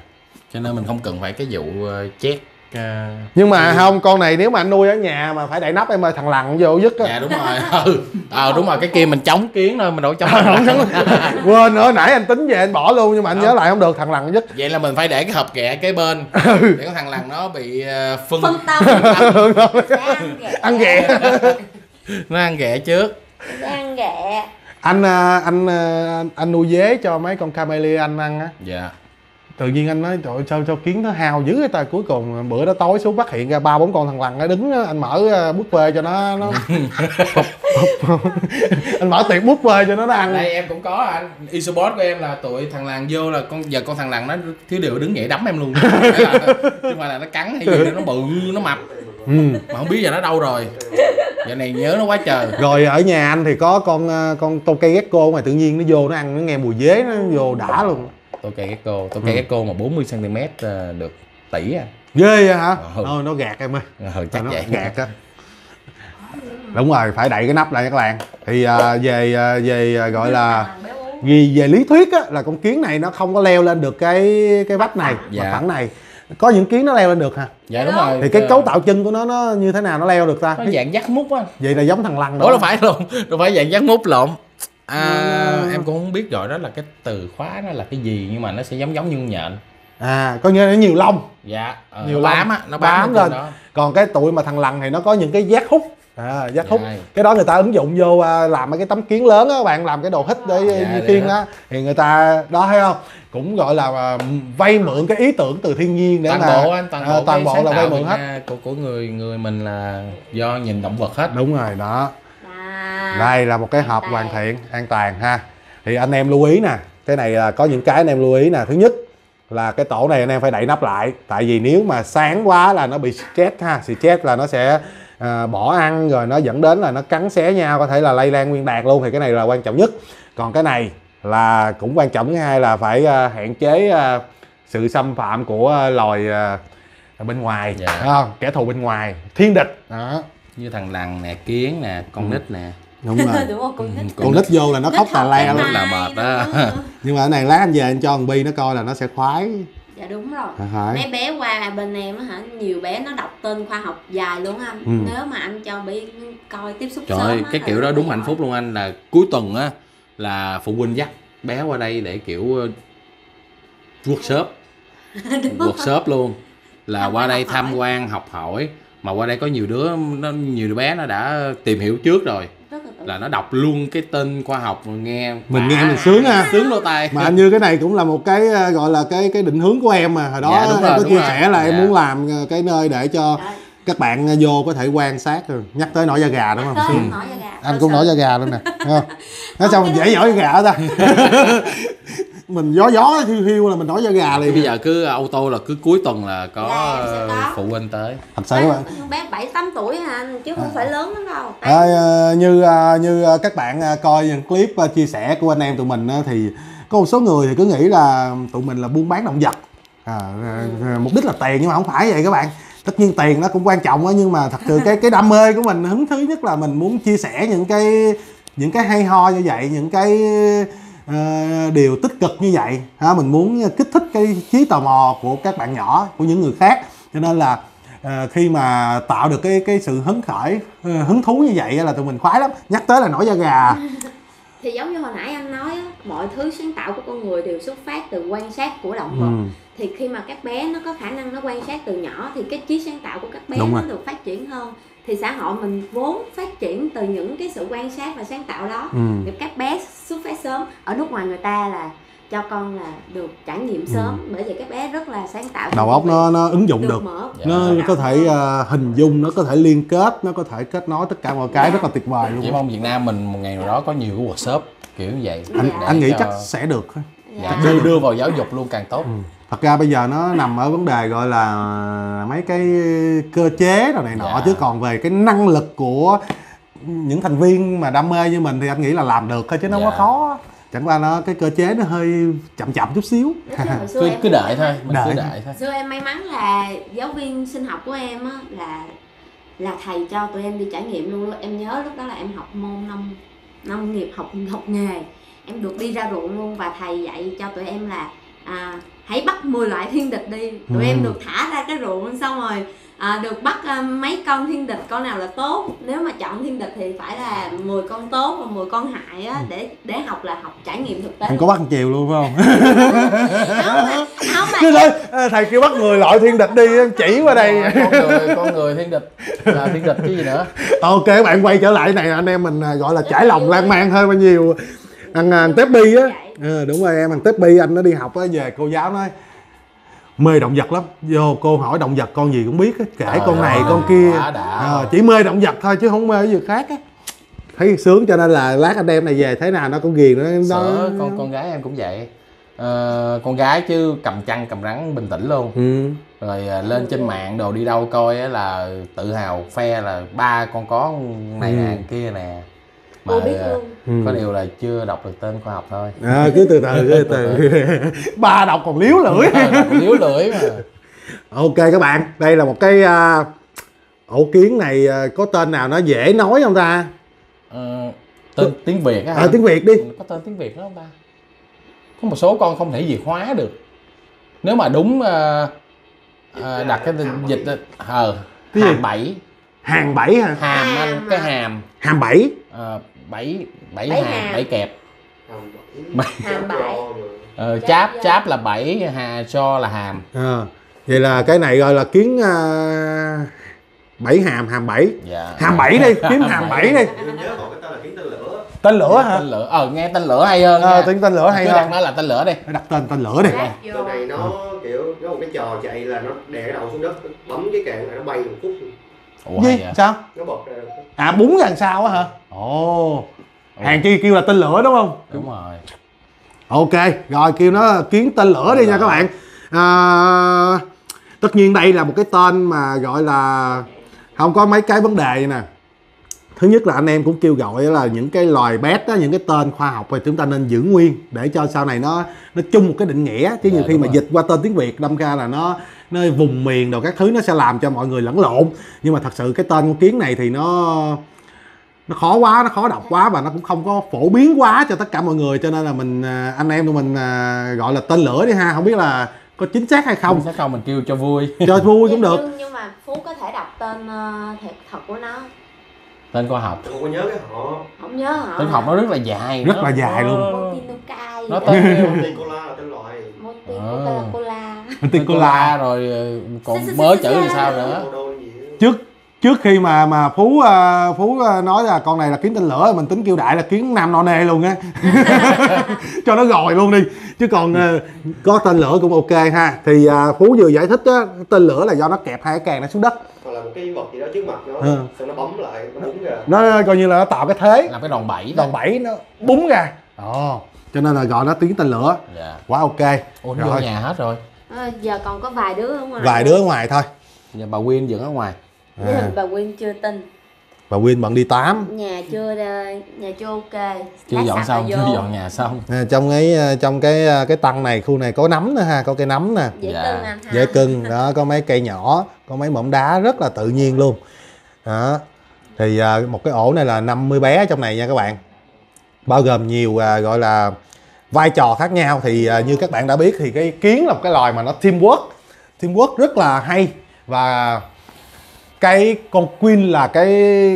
Cho nên mình không cần phải cái vụ ờ, chét ờ, nhưng mà không con này nếu mà anh nuôi ở nhà mà phải đậy nắp em ơi thằng lằn vô dứt á. Dạ đúng rồi. Ừ. Ờ đúng rồi cái kia mình chống kiến thôi mình đâu có chống không dám quên nữa nãy anh tính về anh bỏ luôn nhưng mà anh nhớ lại không được thằng lằn dứt vậy là mình phải để cái hộp ghẹ kế bên Ừ. để con thằng lằn nó bị ờ, phân phân tâm. Ăn ghẹ ăn ghẹ nó ăn ghẹ trước. Ăn ghẹ anh à, anh à, anh, anh nuôi dế cho mấy con camellia anh ăn á. Dạ tự nhiên anh nói trời sao cho kiến nó hao dữ vậy ta? Cuối cùng bữa đó tối xuống phát hiện ra ba bốn con thằng lằn nó đứng anh mở à, bút phê cho nó nó anh mở tiệc bút phê cho nó nó ăn. Đây em cũng có anh isobot của em là tụi thằng lằn vô là con giờ con thằng lằn nó thiếu điều đứng dậy đấm em luôn. Chứ không phải là nó cắn hay gì nó bự nó mập. Ừ. mà không biết giờ nó đâu rồi. Giờ này nhớ nó quá trời. Rồi ở nhà anh thì có con à, con cây gecko mà tự nhiên nó vô nó ăn nó nghe mùi dế nó vô đã luôn tôi cây gecko tôi cây gecko mà 40 cm ờ, được tỷ à. Ghê vậy hả? Ừ. thôi nó gạt em ơi. Ừ, chắc nó vậy. gạt á. Đúng rồi phải đậy cái nắp lại các bạn. Thì à, về về gọi là vì về lý thuyết á, là con kiến này nó không có leo lên được cái cái vách này Dạ. mặt phẳng này. Có những kiến nó leo lên được hả? Dạ đúng rồi. Thì cái cấu tạo chân của nó nó như thế nào nó leo được ta? Nó dạng dắt mút á. Vậy là giống thằng lằn đó. ủa đâu phải luôn đâu phải dạng dắt mút lộn à, Ừ. em cũng không biết gọi đó là cái từ khóa nó là cái gì nhưng mà nó sẽ giống giống như nhện. À có nghĩa là nó nhiều lông. Dạ ờ, Nhiều nó bám á nó bám, Bám lên. đó. Còn cái tụi mà thằng lằn thì nó có những cái giác hút. À, giác hút. Dạ. cái đó người ta ứng dụng vô à, làm mấy cái tấm kiến lớn á bạn làm cái đồ hít để Dạ, như để kiên hít. á. Thì người ta đó thấy không? Cũng gọi là à, vay mượn cái ý tưởng từ thiên nhiên để toàn mà bộ anh toàn à, bộ toàn bộ là vay mượn hết. Của của người người mình là do nhìn động vật hết. Đúng rồi đó à, đây là một cái hộp hoàn thiện an toàn ha. Thì anh em lưu ý nè cái này là có những cái anh em lưu ý nè. Thứ nhất là cái tổ này anh em phải đậy nắp lại tại vì nếu mà sáng quá là nó bị stress ha. Stress là nó sẽ à, bỏ ăn rồi nó dẫn đến là nó cắn xé nhau có thể là lây lan nguyên đàn luôn thì cái này là quan trọng nhất. Còn cái này là cũng quan trọng thứ hai là phải à, hạn chế à, sự xâm phạm của à, loài à, bên ngoài Dạ. Thấy không? kẻ thù bên ngoài thiên địch. Đó như thằng lằn nè kiến nè con nít nè. Đúng rồi. Đúng không con nít. Con nít vô là nó khóc tà le cái là mệt đó. nhưng mà cái này lát anh về anh cho thằng bi nó coi là nó sẽ khoái. Dạ đúng rồi. Phải. Mấy bé qua bên em á hả nhiều bé nó đọc tên khoa học dài luôn anh. Ừ. nếu mà anh cho bé coi tiếp xúc trời sớm ơi cái kiểu đó đúng hạnh phúc luôn anh là cuối tuần á là phụ huynh dắt bé qua đây để kiểu ờ, workshop. Workshop luôn. Là qua đây tham quan học hỏi mà qua đây có nhiều đứa nó nhiều đứa bé nó đã tìm hiểu trước rồi. Là nó đọc luôn cái tên khoa học rồi nghe Mình nghe mình sướng ha. sướng lỗ tai. Mà như cái này cũng là một cái ờ, gọi là cái cái định hướng của em mà. Hồi đó Dạ, đúng em rồi, có chia sẻ là em Dạ. muốn làm ờ, cái nơi để cho Đấy. các bạn ờ, vô có thể quan sát rồi. Nhắc tới nổi da gà đúng không? Ừ. em nổi da gà. Anh cũng nổi da gà luôn nè Thấy không? Nói sao mình dễ nổi da gà ta mình gió gió hiu hiu là mình nổi da gà Thì liền. Bây giờ cứ ô tô là cứ cuối tuần là có sẽ có. ờ, phụ huynh tới. Thật sự các bạn bé bảy tám tuổi hả anh? Chứ không phải lớn lắm đâu. À, ờ, như ờ, như ờ, các bạn ờ, coi những clip ờ, chia sẻ của anh em tụi mình ờ, thì có một số người thì cứ nghĩ là tụi mình là buôn bán động vật. À, ờ, ờ, mục đích là tiền nhưng mà không phải vậy các bạn. Tất nhiên tiền nó cũng quan trọng á nhưng mà thật sự cái cái đam mê của mình hứng thứ nhất là mình muốn chia sẻ những cái những cái hay ho như vậy những cái ờ, điều tích cực như vậy. Ha mình muốn kích thích cái trí tò mò của các bạn nhỏ của những người khác. Cho nên là ờ, khi mà tạo được cái cái sự hứng khởi ờ, hứng thú như vậy là tụi mình khoái lắm. Nhắc tới là nổi da gà. Thì giống như hồi nãy anh nói mọi thứ sáng tạo của con người đều xuất phát từ quan sát của động vật. Ừ. thì khi mà các bé nó có khả năng nó quan sát từ nhỏ thì cái trí sáng tạo của các bé Đúng nó rồi. được phát triển hơn thì xã hội mình vốn phát triển từ những cái sự quan sát và sáng tạo đó. Ừ. các bé xuất phát sớm. Ở nước ngoài người ta là cho con là được trải nghiệm sớm bởi vì các bé rất là sáng tạo. Đầu óc nó nó ứng dụng được mở. Dạ. nó Mở có thể ờ, hình dung nó có thể liên kết nó có thể kết nối tất cả mọi cái rất là tuyệt vời chỉ luôn mong Việt Nam mình một ngày nào đó có nhiều cái workshop kiểu như vậy. Anh Dạ. anh nghĩ Để chắc cho- sẽ được Dạ. đưa đưa vào giáo dục luôn càng tốt. Ừ. thật ra bây giờ nó nằm ở vấn đề gọi là mấy cái cơ chế rồi này nọ Dạ. chứ còn về cái năng lực của những thành viên mà đam mê như mình thì anh nghĩ là làm được thôi chứ nó không có Dạ. khó chẳng qua nó cái cơ chế nó hơi chậm chậm chút xíu cứ cứ đợi thôi mình cứ Đợi. đợi thôi xưa em may mắn là giáo viên sinh học của em á là là thầy cho tụi em đi trải nghiệm luôn em nhớ lúc đó là em học môn nông nông nghiệp học học nghề em được đi ra ruộng luôn và thầy dạy cho tụi em là à, hãy bắt 10 loại thiên địch đi. Tụi Ừ. em được thả ra cái ruộng xong rồi à, được bắt à, mấy con thiên địch con nào là tốt. Nếu mà chọn thiên địch thì phải là 10 con tốt và 10 con hại á để để học là học trải nghiệm thực tế. Em có bắt chiều luôn phải không? Không mà, không mà ờ, thầy kêu bắt 10 loại thiên địch đi em chỉ qua đây. Con người con người thiên địch là thiên địch chứ gì nữa. Ok các bạn quay trở lại này anh em mình à, gọi là trải lòng lan man hơi bao nhiêu ăn ăn tép bi á. Ờ, đúng rồi em ăn tép bi anh nó đi học á về cô giáo nói mê động vật lắm. Vô cô hỏi động vật con gì cũng biết á kể Trời con này ơi, con kia. Ờ, chỉ mê động vật thôi chứ không mê cái gì khác á. Thấy sướng cho nên là lát anh em này về thế nào nó cũng ghiền nó nó Sữa, con con gái em cũng vậy. Ờ, con gái chứ cầm chăn cầm rắn bình tĩnh luôn. Ừ. rồi à, lên trên mạng đồ đi đâu coi á là tự hào khoe là ba con có này Ừ. nè kia nè mà biết à, luôn. Ừ. có điều là chưa đọc được tên khoa học thôi. À, cứ từ từ cứ từ từ. Ba đọc còn liếu lưỡi. Ờ, đọc liếu lưỡi mà. Ok các bạn. Đây là một cái à, ổ kiến này à, có tên nào nó dễ nói không ta? Ờ, tên tiếng việt á à, tiếng việt đi. Có tên tiếng việt đó không ta? Có một số con không thể dịch hóa được. Nếu mà đúng ờ, ờ, đặt cái tên dịch ờ gì? hàm bảy. Hàng bảy hả? Hàm Hàm anh cái hàm. Hàm bảy? Ờ, bảy bảy hàm. bảy kẹp. Hàm bảy. ờ, Cháp cháp là bảy hà cho là hàm. À, vậy là cái này gọi là kiến à, bảy hàm hàm bảy. Dạ. Hàm bảy đi kiếm hàm bảy đi. Tên là kiến tên lửa. Tên lửa hả? tên lửa. Ờ nghe tên lửa hay hơn ờ tên tên lửa hay cứ đặt hơn. nó là tên lửa đi. Đặt tên tên lửa đi. Tên này nó kiểu có một cái trò chạy là nó đè cái đầu xuống đất bấm cái càng là nó bay một phút ủa gì vậy? sao? Nó bật ra được. à búng gần sau á hả? Ồ. Hàng chi kêu là tên lửa đúng không? Đúng rồi. Ok rồi kêu nó kiến tên lửa đi nha các bạn. À, tất nhiên đây là một cái tên mà gọi là không có mấy cái vấn đề nè. Thứ nhất là anh em cũng kêu gọi là những cái loài bét đó những cái tên khoa học thì chúng ta nên giữ nguyên để cho sau này nó nó chung một cái định nghĩa. Chứ Dạ, nhiều khi đúng mà rồi. dịch qua tên tiếng việt đâm ra là nó nó vùng miền đồ các thứ nó sẽ làm cho mọi người lẫn lộn. Nhưng mà thật sự cái tên con kiến này thì nó nó khó quá nó khó đọc quá và nó cũng không có phổ biến quá cho tất cả mọi người. Cho nên là mình à, anh em tụi mình à, gọi là tên lửa đi ha. Không biết là có chính xác hay không. Không sẽ không mình kêu cho vui. Cho vui cũng được. nhưng, nhưng mà phú có thể đọc tên ờ, thiệt thật của nó. Tên khoa học. Tôi không có nhớ cái họ. Không nhớ hả? Tên học nó rất là dài Rất nó- là dài luôn. Nó tên tên cola là tên loại Ờ. Tên cola rồi ờ, còn xí, chữ thì sao nữa? trước trước khi mà mà phú à, phú à, nói là con này là kiến tên lửa mình tính kêu đại là kiến nam no nê luôn á. Cho nó gòi luôn đi. Chứ còn à, có tên lửa cũng ok ha. Thì à, phú vừa giải thích á tên lửa là do nó kẹp hai cái càng nó xuống đất. Hoặc là một cái vật gì đó trước mặt nó Ừ. xong nó bấm lại nó búng ra. Nó coi như là nó tạo cái thế. Làm cái đòn bẩy đòn bẩy nó búng ra. Ồ, cho nên là gọi nó tiếng tên lửa. Dạ. Quá ok. Ủa nó vô Rồi. nhà hết rồi Ờ, giờ còn có vài đứa ở ngoài vài đứa ở ngoài thôi. Giờ bà Quyên dựng ở ngoài. À, hình bà Quyên chưa tin. Bà Quyên bận đi tám. Nhà chưa đơ- nhà chưa ok. Chưa Lát dọn xong chưa dọn nhà xong. À, trong cái trong cái cái tăng này khu này có nấm nữa ha có cây nấm nè. Dễ Dạ. cưng anh ha. Dễ cưng đó có mấy cây nhỏ có mấy mỏm đá rất là tự nhiên luôn. Đó. Thì một cái ổ này là 50 bé trong này nha các bạn. Bao gồm nhiều gọi là vai trò khác nhau thì à, như các bạn đã biết thì cái kiến là một cái loài mà nó teamwork. Teamwork rất là hay và cái con queen là cái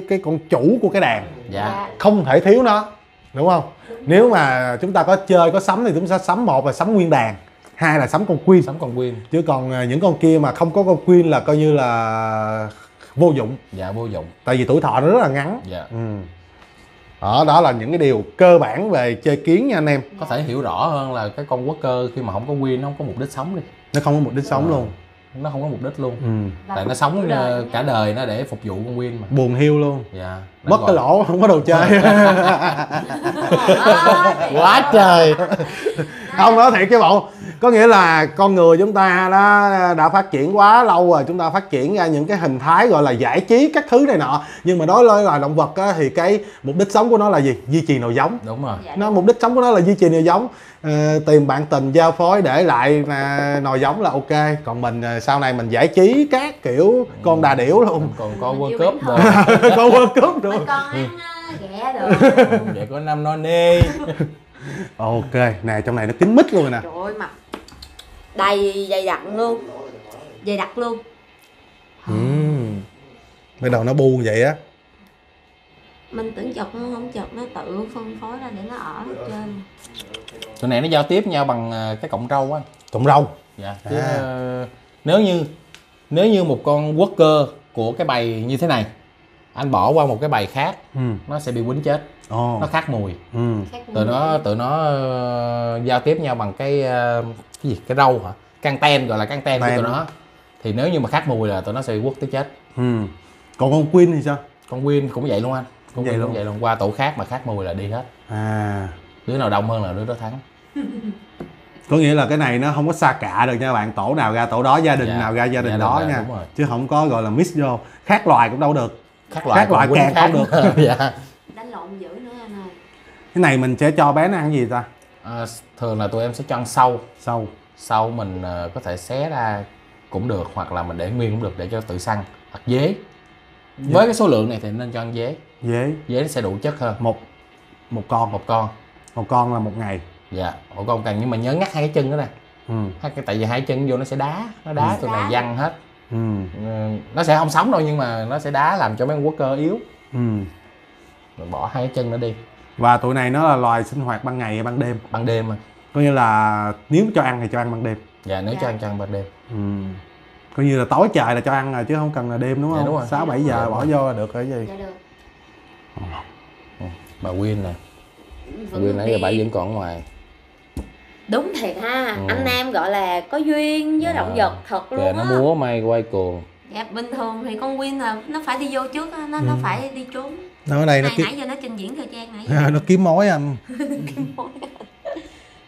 cái con chủ của cái đàn. Dạ. Không thể thiếu nó đúng không? Nếu mà chúng ta có chơi có sắm thì chúng ta sắm một là sắm nguyên đàn hai là sắm con queen. Sắm con Quyên chứ còn à, những con kia mà không có con queen là coi như là vô dụng. Dạ vô dụng. Tại vì tuổi thọ nó rất là ngắn. Dạ. Ừ. đó đó là những cái điều cơ bản về chơi kiến nha anh em. Có thể hiểu rõ hơn là cái con quốc cơ khi mà không có Quyên nó không có mục đích sống đi. Nó không có mục đích sống Ờ. luôn. nó không có mục đích luôn. Ừ. Tại nó sống đời ờ, cả đời nó để phục vụ con Quyên mà. Buồn hiu luôn. Dạ. Mất gọi- cái lỗ không có đồ chơi. Quá trời không nói thiệt chứ bộ. Có nghĩa là con người chúng ta đó đã phát triển quá lâu rồi chúng ta phát triển ra những cái hình thái gọi là giải trí các thứ này nọ. Nhưng mà đối với loài động vật á, thì cái mục đích sống của nó là gì? Duy trì nòi giống. Đúng rồi. Nó mục đích sống của nó là duy trì nòi giống. Ờ, tìm bạn tình giao phối để lại là nòi giống là ok. Còn mình ờ, sau này mình giải trí các kiểu con đà điểu luôn. Còn Mình World Cup bản rồi con World Cup Mình còn ăn ờ, ghẹ được. Để có năm no nê ok nè trong này nó kín mít luôn rồi nè. Trời ơi mặt đầy dày đặc luôn. Dày đặc luôn. Ừm. bắt đầu nó bu vậy á. Mình tưởng chật nó không chật nó tự phân phối ra để nó ở trên tụi này nó giao tiếp nhau bằng ờ, cái cọng râu á. Trồng rau dạ chứ À. nếu như nếu như một con quốc cơ của cái bầy như thế này anh bỏ qua một cái bầy khác ừ. nó sẽ bị quýnh chết ồ. Nó khác mùi. Ừ. Khác tụi nó tụi nó ờ, giao tiếp nhau bằng cái ờ, cái gì? Cái râu hả? Căng ten gọi là căng ten của tụi nó. Thì nếu như mà khác mùi là tụi nó sẽ bị quất tới chết. Ừ. Còn con Queen thì sao? Con Win cũng vậy luôn anh. Con Vậy Win luôn. cũng vậy luôn. Qua tổ khác mà khác mùi là đi hết. À. Đứa nào đông hơn là đứa đó thắng. Có nghĩa là cái này nó không có xa cả được nha bạn. Tổ nào ra tổ đó gia đình Dạ, nào ra gia đình đình đó ra, nha. chứ không có gọi là mix vô. Khác loài cũng đâu được. Khác loại Khác quýnh càng không khác. dạ Đánh lộn dữ nữa anh ơi cái này mình sẽ cho bé nó ăn gì ta? À, thường là tụi em sẽ cho ăn sâu. Sâu. Sâu mình ờ, có thể xé ra cũng được hoặc là mình để nguyên cũng được để cho tự săn. Hoặc dế. Với cái số lượng này thì nên cho ăn dế. Dế. Dế nó sẽ đủ chất hơn. Một một con. Một con. Một con là một ngày. Dạ một con càng nhưng mà nhớ ngắt hai cái chân đó nè. Ừ. Hai cái tại vì hai chân vô nó sẽ đá nó đá tụi này văng hết. Ừ. Ừ, nó sẽ không sống đâu nhưng mà nó sẽ đá làm cho mấy con quốc cơ yếu. Ừ. Mình bỏ hai cái chân nó đi và tụi này nó là loài sinh hoạt ban ngày hay ban đêm. Ban đêm mà. Có nghĩa là nếu cho ăn thì cho ăn ban đêm. Dạ nếu Dạ. cho ăn cho ăn ban đêm. Ừ. Coi như là tối trời là cho ăn rồi chứ không cần là đêm đúng Dạ, không? đúng rồi. sáu bảy giờ Dạ, bỏ vô là được rồi gì. Dạ được. Bà Quyên nè. Vẫn Quyên nãy giờ bà vẫn còn ở ngoài. Đúng thiệt ha. Ừ. Anh em gọi là có duyên với Dạ. động vật thật luôn kìa nó á. múa may quay cuồng. Dạ bình thường thì con Win là nó phải đi vô trước á, nó nó Ừ. phải đi trốn nó ở đây nó Này kiếm nãy giờ nó trình diễn thời trang nãy giờ. nó kiếm mối. Anh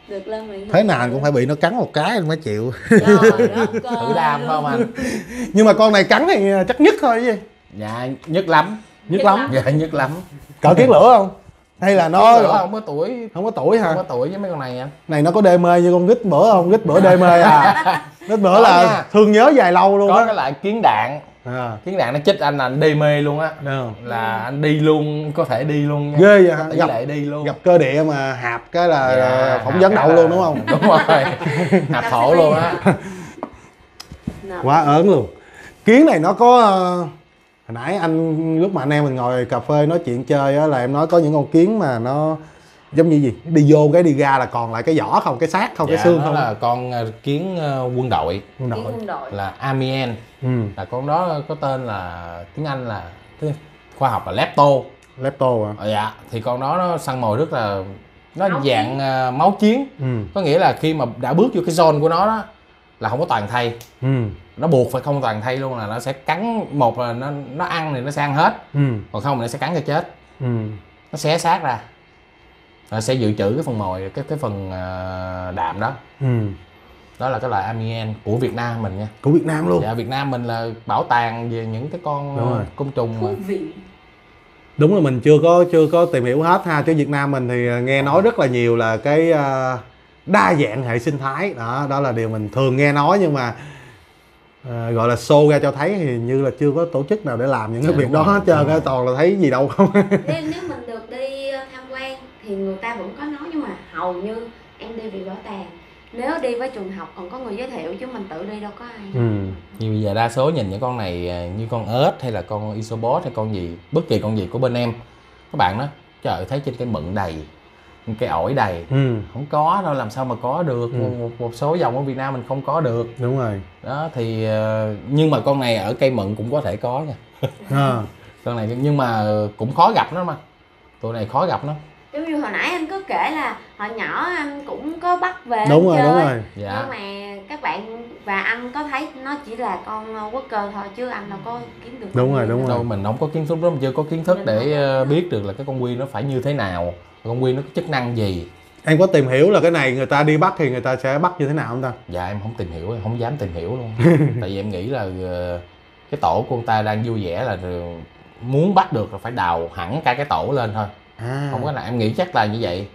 Được lên miệng thế nào cũng phải bị nó cắn một cái anh mới chịu. Thử đam không anh? Nhưng mà con này cắn thì chắc nhất thôi chứ. Gì dạ nhất lắm. Nhức lắm. Dạ nhất lắm. Cỡ kiến lửa không? Hay là nó nó không? Có tuổi. Không có tuổi không hả có tuổi với mấy con này anh này nó có đê mê như con gít bữa không? Gít bữa đê mê à? Gít bữa Có là nha. thương nhớ dài lâu luôn có á. cái loại kiến đạn à, kiến đạn nó chích anh là anh đi mê luôn á. Không? là anh đi luôn có thể đi luôn nha. Ghê vậy hả? Gặp lệ đi luôn. gặp cơ địa mà hạp cái là Dạ, phỏng vấn cái đậu là- luôn đúng không? Đúng rồi. Hạp thổ luôn á. Nè. quá ớn luôn. Kiến này nó có ờ, hồi nãy anh lúc mà anh em mình ngồi cà phê nói chuyện chơi á là em nói có những con kiến mà nó giống như gì? Đi vô cái đi ra là còn lại cái vỏ không? Cái xác không? Cái Dạ, xương nó không? là con ờ, kiến ờ, quân đội. Quân Kiến đội quân đội. Là Amien. Ừ. là con đó có tên là tiếng Anh là tiếng khoa học là lepto. Lepto à Ờ, dạ. Thì con đó nó săn mồi rất là nó Máu dạng ờ, máu chiến. Ừ. có nghĩa là khi mà đã bước vô cái zone của nó đó là không có toàn thây ừ. nó buộc phải không toàn thây luôn là nó sẽ cắn một là nó nó ăn thì nó ăn hết. Ừ. còn không thì nó sẽ cắn cho chết. Ừ. nó xé xác ra nó sẽ dự trữ cái phần mồi cái cái phần ờ, đạm đó. Ừ. đó là cái loại amien của Việt Nam mình nha. Của Việt Nam luôn. Dạ Việt Nam mình là bảo tàng về những cái con Đúng ờ, rồi. côn trùng thú mà vị. Đúng là mình chưa có chưa có tìm hiểu hết ha chứ Việt Nam mình thì nghe nói rất là nhiều là cái ờ, đa dạng hệ sinh thái. Đó đó là điều mình thường nghe nói nhưng mà ờ, gọi là show ra cho thấy thì như là chưa có tổ chức nào để làm những cái Dạ, việc đó hết trơn rồi. toàn là thấy gì đâu không? Nếu nếu mình được đi ờ, tham thì người ta vẫn có nói nhưng mà hầu như em đi vì bảo tàng. Nếu đi với trường học còn có người giới thiệu chứ mình tự đi đâu có ai. Ừ. như bây giờ đa số nhìn những con này ờ, như con ếch hay là con isobot hay con gì bất kỳ con gì của bên em các bạn đó trời thấy trên cái mận đầy cái ổi đầy. Ừ. Không có đâu làm sao mà có được? Ừ. một, một, số dòng ở Việt Nam mình không có được. Đúng rồi. Đó thì ờ, nhưng mà con này ở cây mận cũng có thể có nha. À. con này nhưng mà cũng khó gặp nó mà tụi này khó gặp nó giống như hồi nãy anh có kể là hồi nhỏ anh cũng có bắt về đúng rồi đúng rồi. Dạ. Nhưng mà các bạn và anh có thấy nó chỉ là con ờ, quốc cơ thôi chứ anh đâu có kiếm được Đúng rồi, đúng đâu. rồi. đâu mình không có kiến thức đó mình chưa có kiến thức Mình để ờ, biết được là cái con quy nó phải như thế nào con quy nó có chức năng gì. Em có tìm hiểu là cái này người ta đi bắt thì người ta sẽ bắt như thế nào không ta? Dạ em không tìm hiểu em không dám tìm hiểu luôn. Tại vì em nghĩ là ờ, cái tổ của ông ta đang vui vẻ là muốn bắt được là phải đào hẳn cả cái tổ lên thôi à. Không có là em nghĩ chắc là như vậy.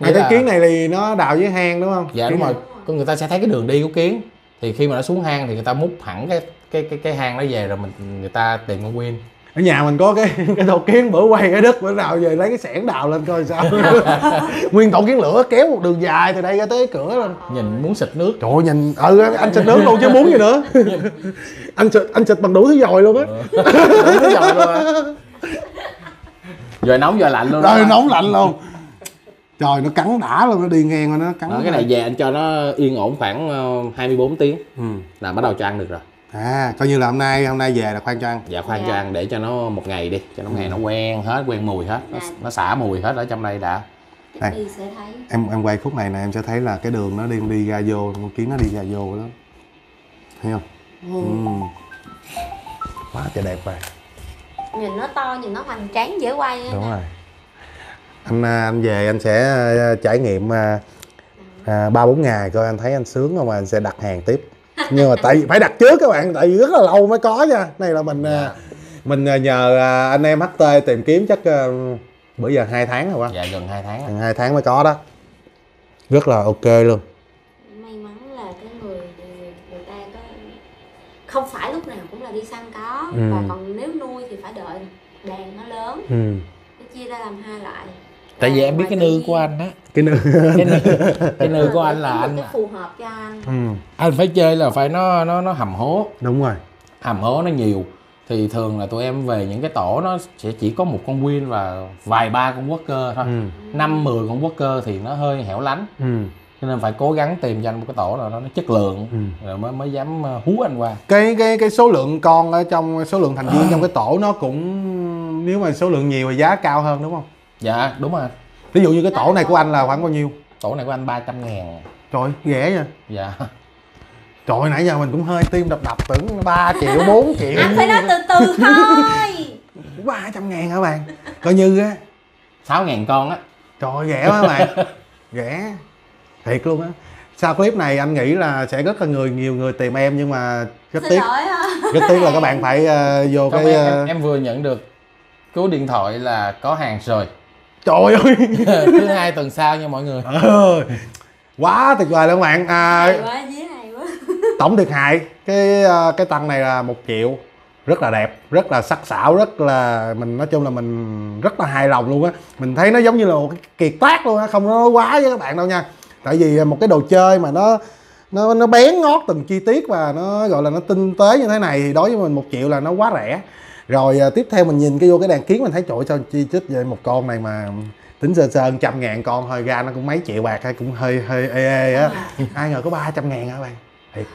À, Nghĩa cái là- kiến này thì nó đào với hang đúng không? Dạ Kiến đúng rồi. Con người ta sẽ thấy cái đường đi của kiến. Thì khi mà nó xuống hang thì người ta múc hẳn cái cái cái cái hang đó về rồi mình người ta tìm con quyên ở nhà mình có cái cái tổ kiến bữa quay cái đất bữa nào về lấy cái xẻng đào lên coi sao. Nguyên tổ kiến lửa kéo một đường dài từ đây ra tới cửa luôn nhìn muốn xịt nước. Trời ơi nhìn ừ anh xịt nước luôn chứ muốn gì nữa. Anh xịt anh xịt bằng đủ thứ dòi luôn á. Luôn rồi nóng rồi lạnh luôn đó. rồi nóng lạnh luôn. Trời nó cắn đã luôn nó đi ngang rồi nó cắn Đó, cái này về anh cho nó yên ổn khoảng ờ, 24 tiếng. Ừ. là bắt đầu cho ăn được rồi. À coi như là hôm nay hôm nay về là khoan cho ăn. Dạ khoan Dạ. cho ăn để cho nó một ngày đi cho nó ngày nó quen hết quen mùi hết. Nó, Dạ. nó xả mùi hết ở trong đây đã. Đây. đi sẽ thấy. Em em quay khúc này nè em sẽ thấy là cái đường nó đi đi ra vô con kiến nó đi ra vô đó. Thấy không? Ừ. quá trời đẹp rồi nhìn nó to nhìn nó hoành tráng dễ quay á. đúng rồi. Anh à, anh về anh sẽ à, trải nghiệm à, ba bốn ngày coi anh thấy anh sướng không mà anh sẽ đặt hàng tiếp. Nhưng mà tại vì phải đặt trước các bạn tại vì rất là lâu mới có nha. Này là mình à, dạ, mình nhờ anh em HT tìm kiếm chắc bữa giờ hai tháng rồi quá. Dạ gần 2 tháng rồi. gần hai tháng mới có đó. Rất là ok luôn. May mắn là cái người người ta có không phải lúc nào là đi săn có Ừ. và còn nếu nuôi thì phải đợi đàn nó lớn. Ừ. nó chia ra làm hai loại. Tại vì em biết cái nư của anh á. Cái nữa cái nư, cái nư của anh là anh phù hợp cho anh. Ừ. anh phải chơi là phải nó nó nó hầm hố. Đúng rồi. Hầm hố nó nhiều. Thì thường là tụi em về những cái tổ nó sẽ chỉ có một con quyên và vài ba con quốc cơ thôi. Ừ. năm mười con quốc cơ thì nó hơi hẻo lánh. Ừ. cho nên phải cố gắng tìm cho anh một cái tổ nào đó nó chất lượng Ừ. rồi mới mới dám ờ, hú anh qua. Cái cái cái số lượng con ở trong số lượng thành viên trong cái tổ nó cũng nếu mà số lượng nhiều thì giá cao hơn đúng không? Dạ đúng rồi. Ví dụ như cái tổ này của anh là khoảng bao nhiêu? Tổ này của anh 300 ngàn. Trời rẻ nha dạ. Trời nãy giờ mình cũng hơi tim đập đập tưởng 3 triệu 4 triệu. Anh phải nói từ từ thôi. Ba trăm ngàn hả bạn? Coi như á. 6 ngàn con á. Trời rẻ quá bạn. Rẻ thiệt luôn á. Sau clip này anh nghĩ là sẽ rất là người nhiều người tìm em nhưng mà rất xin tiếc. rất tiếc là các bạn phải ờ, vô Không, cái em, ờ, em, em vừa nhận được cú điện thoại là có hàng rồi. Trời ơi. Thứ hai tuần sau nha mọi người. Ờ, quá tuyệt vời luôn các bạn. À, hay quá dí hay quá. tổng thiệt hại cái cái tăng này là một triệu. Rất là đẹp rất là sắc sảo rất là mình nói chung là mình rất là hài lòng luôn á. Mình thấy nó giống như là một cái kiệt tác luôn á không có nói quá với các bạn đâu nha tại vì một cái đồ chơi mà nó nó nó bén ngót từng chi tiết và nó gọi là nó tinh tế như thế này thì đối với mình một triệu là nó quá rẻ. Rồi à, tiếp theo mình nhìn cái vô cái đàn kiến mình thấy trời ơi, sao chi chít vậy? Một con này mà tính sơ sơ trăm ngàn con thôi ra nó cũng mấy triệu bạc hay cũng hơi hơi ê ê á. Ai ngờ có 300 ngàn hả bạn? Thiệt.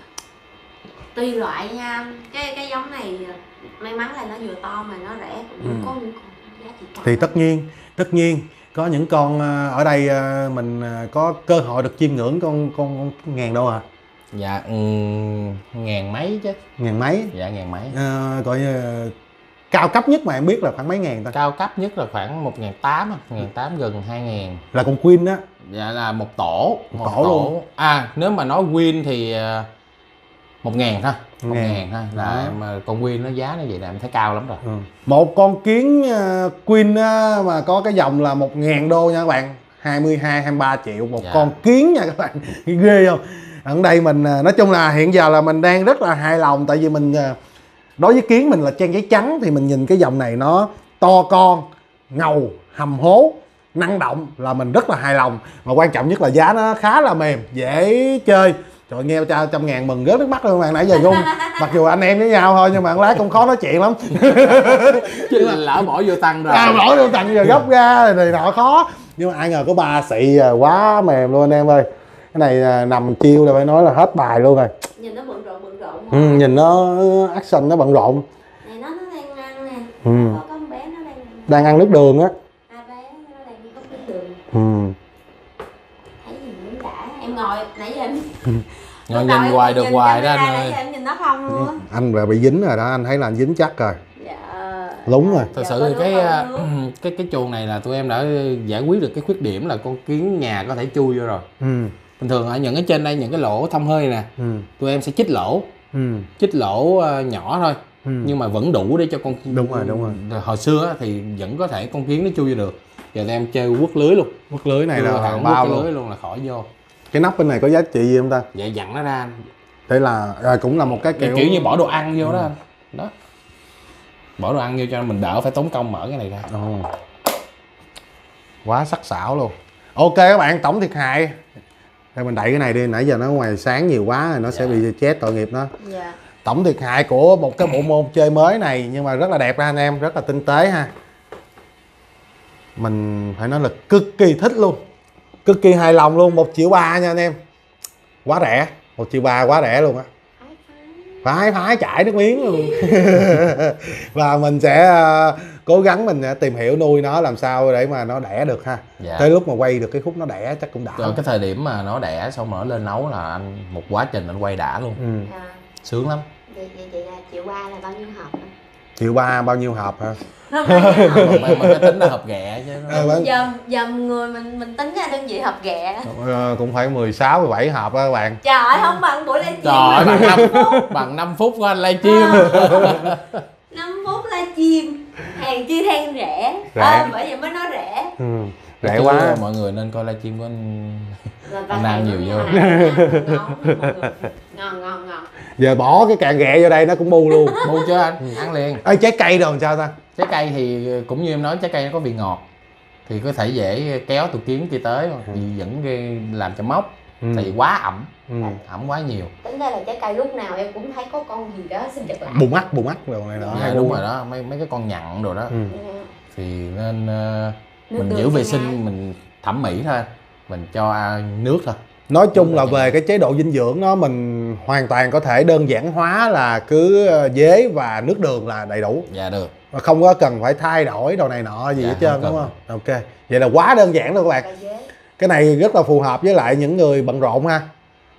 Tùy loại nha. Cái cái giống này may mắn là nó vừa to mà nó rẻ cũng Ừ. có giá trị cao thì tất nhiên tất nhiên có những con ờ, ở đây ờ, mình ờ, có cơ hội được chiêm ngưỡng con con, con ngàn đô à? Dạ ừm, ngàn mấy chứ. Ngàn mấy? Dạ ngàn mấy. Ờ, coi như cao cấp nhất mà em biết là khoảng mấy ngàn ta? Cao cấp nhất là khoảng một ngàn tám một ngàn tám gần hai ngàn. Là con queen á? Dạ là một tổ. Một tổ luôn. à nếu mà nói win thì một ngàn thôi một Ngàn. ngàn thôi là em con win nó giá nó vậy là em thấy cao lắm rồi. Ừ. một con kiến ờ, queen mà có cái dòng là một ngàn đô nha các bạn. 22 23 triệu một Dạ. con kiến nha các bạn. Ghê không? Ở đây mình ờ, nói chung là hiện giờ là mình đang rất là hài lòng tại vì mình ờ, đối với kiến mình là trang giấy trắng thì mình nhìn cái dòng này nó to con ngầu hầm hố năng động là mình rất là hài lòng. Mà quan trọng nhất là giá nó khá là mềm dễ chơi trời nghe cho trăm ngàn mừng rớt nước mắt luôn bạn nãy giờ gung mặc dù anh em với nhau thôi nhưng mà ăn lái cũng khó nói chuyện lắm. Chứ là lỡ bỏ vô tăng rồi. À, bỏ vô tặng giờ gấp ra này nọ khó. Nhưng mà ai ngờ có ba xị à, quá mềm luôn anh em ơi. Cái này à, nằm chiêu là phải nói là hết bài luôn rồi. Nhìn nó bận rộn bận rộn ừ, nhìn nó action nó bận rộn. Này nó nó đang ăn nè. Ừ. có con bé nó đang đang ăn nước đường á. Hai bé nó đang đi nước đường. Ừ. thấy gì cũng đã. Em ngồi nãy giờ em Ngồi đầu nhìn hoài được nhìn hoài đó anh ơi em nhìn nó không luôn á anh là bị dính rồi đó anh thấy là anh dính chắc rồi dạ Lúng rồi. thật Dạ, sự thì cái nước. cái cái chuồng này là tụi em đã giải quyết được cái khuyết điểm là con kiến nhà có thể chui vô rồi ừ. bình thường ở những cái trên đây những cái lỗ thông hơi nè Ừ. tụi em sẽ chích lỗ Ừ. chích lỗ ờ, nhỏ thôi Ừ. nhưng mà vẫn đủ để cho con Đúng rồi, đúng rồi. hồi xưa á, thì vẫn có thể con kiến nó chui vô được giờ tụi em chơi quất lưới luôn Mức lưới này là quất bao lưới luôn là khỏi vô cái nắp bên này có giá trị gì không ta? Vậy dặn nó ra. Đây là à, cũng là một cái kiểu, kiểu như bỏ đồ ăn vô đó anh. Đó. Bỏ đồ ăn vô cho mình đỡ phải tốn công mở cái này ra. Ồ. quá sắc sảo luôn. Ok các bạn tổng thiệt hại. Thôi mình đẩy cái này đi nãy giờ nó ngoài sáng nhiều quá rồi nó sẽ Dạ. bị chết tội nghiệp nó. Dạ. Tổng thiệt hại của một cái bộ môn chơi mới này nhưng mà rất là đẹp ra anh em rất là tinh tế ha. Mình phải nói là cực kỳ thích luôn cực kỳ hài lòng luôn một triệu ba nha anh em. Quá rẻ một triệu ba quá rẻ luôn á. Phải phải chảy nước miếng luôn. Và mình sẽ ờ, cố gắng mình sẽ tìm hiểu nuôi nó làm sao để mà nó đẻ được ha. Dạ. tới lúc mà quay được cái khúc nó đẻ chắc cũng đã. Rồi cái thời điểm mà nó đẻ xong rồi nó lên nấu là anh một quá trình anh quay đã luôn. Ừ. dạ. Sướng lắm. Vậy vậy vậy là triệu ba là bao nhiêu hộp? Triệu ba bao nhiêu hộp hả? Mà cái tính là hộp ghẹ chứ Ờ, bán- giờ giờ người mình mình tính ra đơn vị hộp ghẹ Ờ, cũng phải 16 17 hộp á các bạn. Trời ơi không bằng buổi livestream trời ơi, bằng mà năm năm phút. bằng 5 phút của anh livestream năm phút livestream hàng chi than rẻ. Rẻ. Ờ, bởi vậy mới nói rẻ. Ừ. rẻ quá. mọi người nên coi livestream của anh Rồi Anh hàng nhiều vô. ngon, ngon, ngon giờ bỏ cái càng ghẹ vô đây nó cũng bu luôn. Bu chứ anh? Ăn liền. Ơi trái cây đâu làm sao ta? Trái cây thì cũng như em nói trái cây nó có vị ngọt. Thì có thể dễ kéo tụi kiến kia tới mà thì vẫn gây làm cho mốc. Ừ. tại vì quá ẩm. Ừ. ẩm quá nhiều. Tính ra là trái cây lúc nào em cũng thấy có con gì đó xinh đẹp lạ bù mắt bù mắt đồ này nọ. Dạ đúng rồi đó. Mấy mấy cái con nhặn đồ đó. Ừ. thì nên ờ, Nước mình giữ vệ sinh sinh mình thẩm mỹ thôi. Mình cho nước thôi. Nói chung là về cái chế độ dinh dưỡng đó mình hoàn toàn có thể đơn giản hóa là cứ ờ, dế và nước đường là đầy đủ. Dạ được. Mà không có cần phải thay đổi đồ này nọ gì Dạ, hết trơn đúng không? Ok. Vậy là quá đơn giản luôn các bạn. Cái này rất là phù hợp với lại những người bận rộn ha.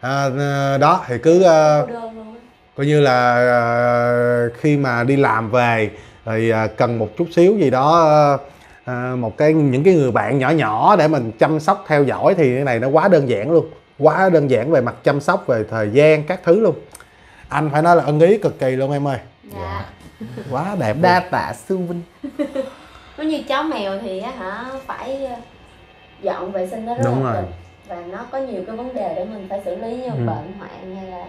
À, ờ, đó thì cứ á. coi như là ờ, khi mà đi làm về thì ờ, cần một chút xíu gì đó ờ, ờ, một cái những cái người bạn nhỏ nhỏ để mình chăm sóc theo dõi thì cái này nó quá đơn giản luôn. Quá đơn giản về mặt chăm sóc về thời gian các thứ luôn. Anh phải nói là ân ý cực kỳ luôn em ơi. Dạ. Quá đẹp đa tạ sư vinh. Giống như chó mèo thì á hả phải ờ, dọn vệ sinh nó rất Đúng là rồi. cực. Và nó có nhiều cái vấn đề để mình phải xử lý như Ừ. bệnh hoạn hay là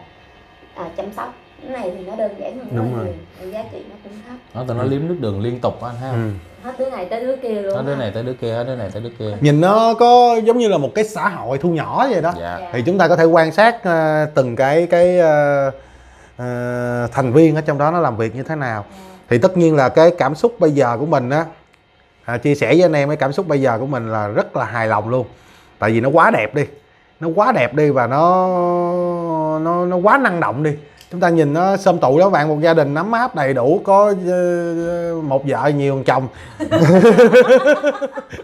à, chăm sóc cái này thì nó đơn giản hơn Đúng rồi. nhiều giá trị nó cũng thấp. Nó tụi nó liếm nước đường liên tục á anh ha. Ừ. hết đứa này tới đứa kia luôn hết đứa này tới đứa kia hết đứa này tới đứa kia. Nhìn nó có giống như là một cái xã hội thu nhỏ vậy đó. Dạ. Dạ. thì chúng ta có thể quan sát ờ, từng cái cái ờ, ờ, thành viên ở trong đó nó làm việc như thế nào. Thì tất nhiên là cái cảm xúc bây giờ của mình á à, chia sẻ với anh em cái cảm xúc bây giờ của mình là rất là hài lòng luôn. Tại vì nó quá đẹp đi nó quá đẹp đi và nó nó nó quá năng động đi chúng ta nhìn nó xôm tụ đó các bạn một gia đình nắm áp đầy đủ có ờ, một vợ nhiều thằng chồng.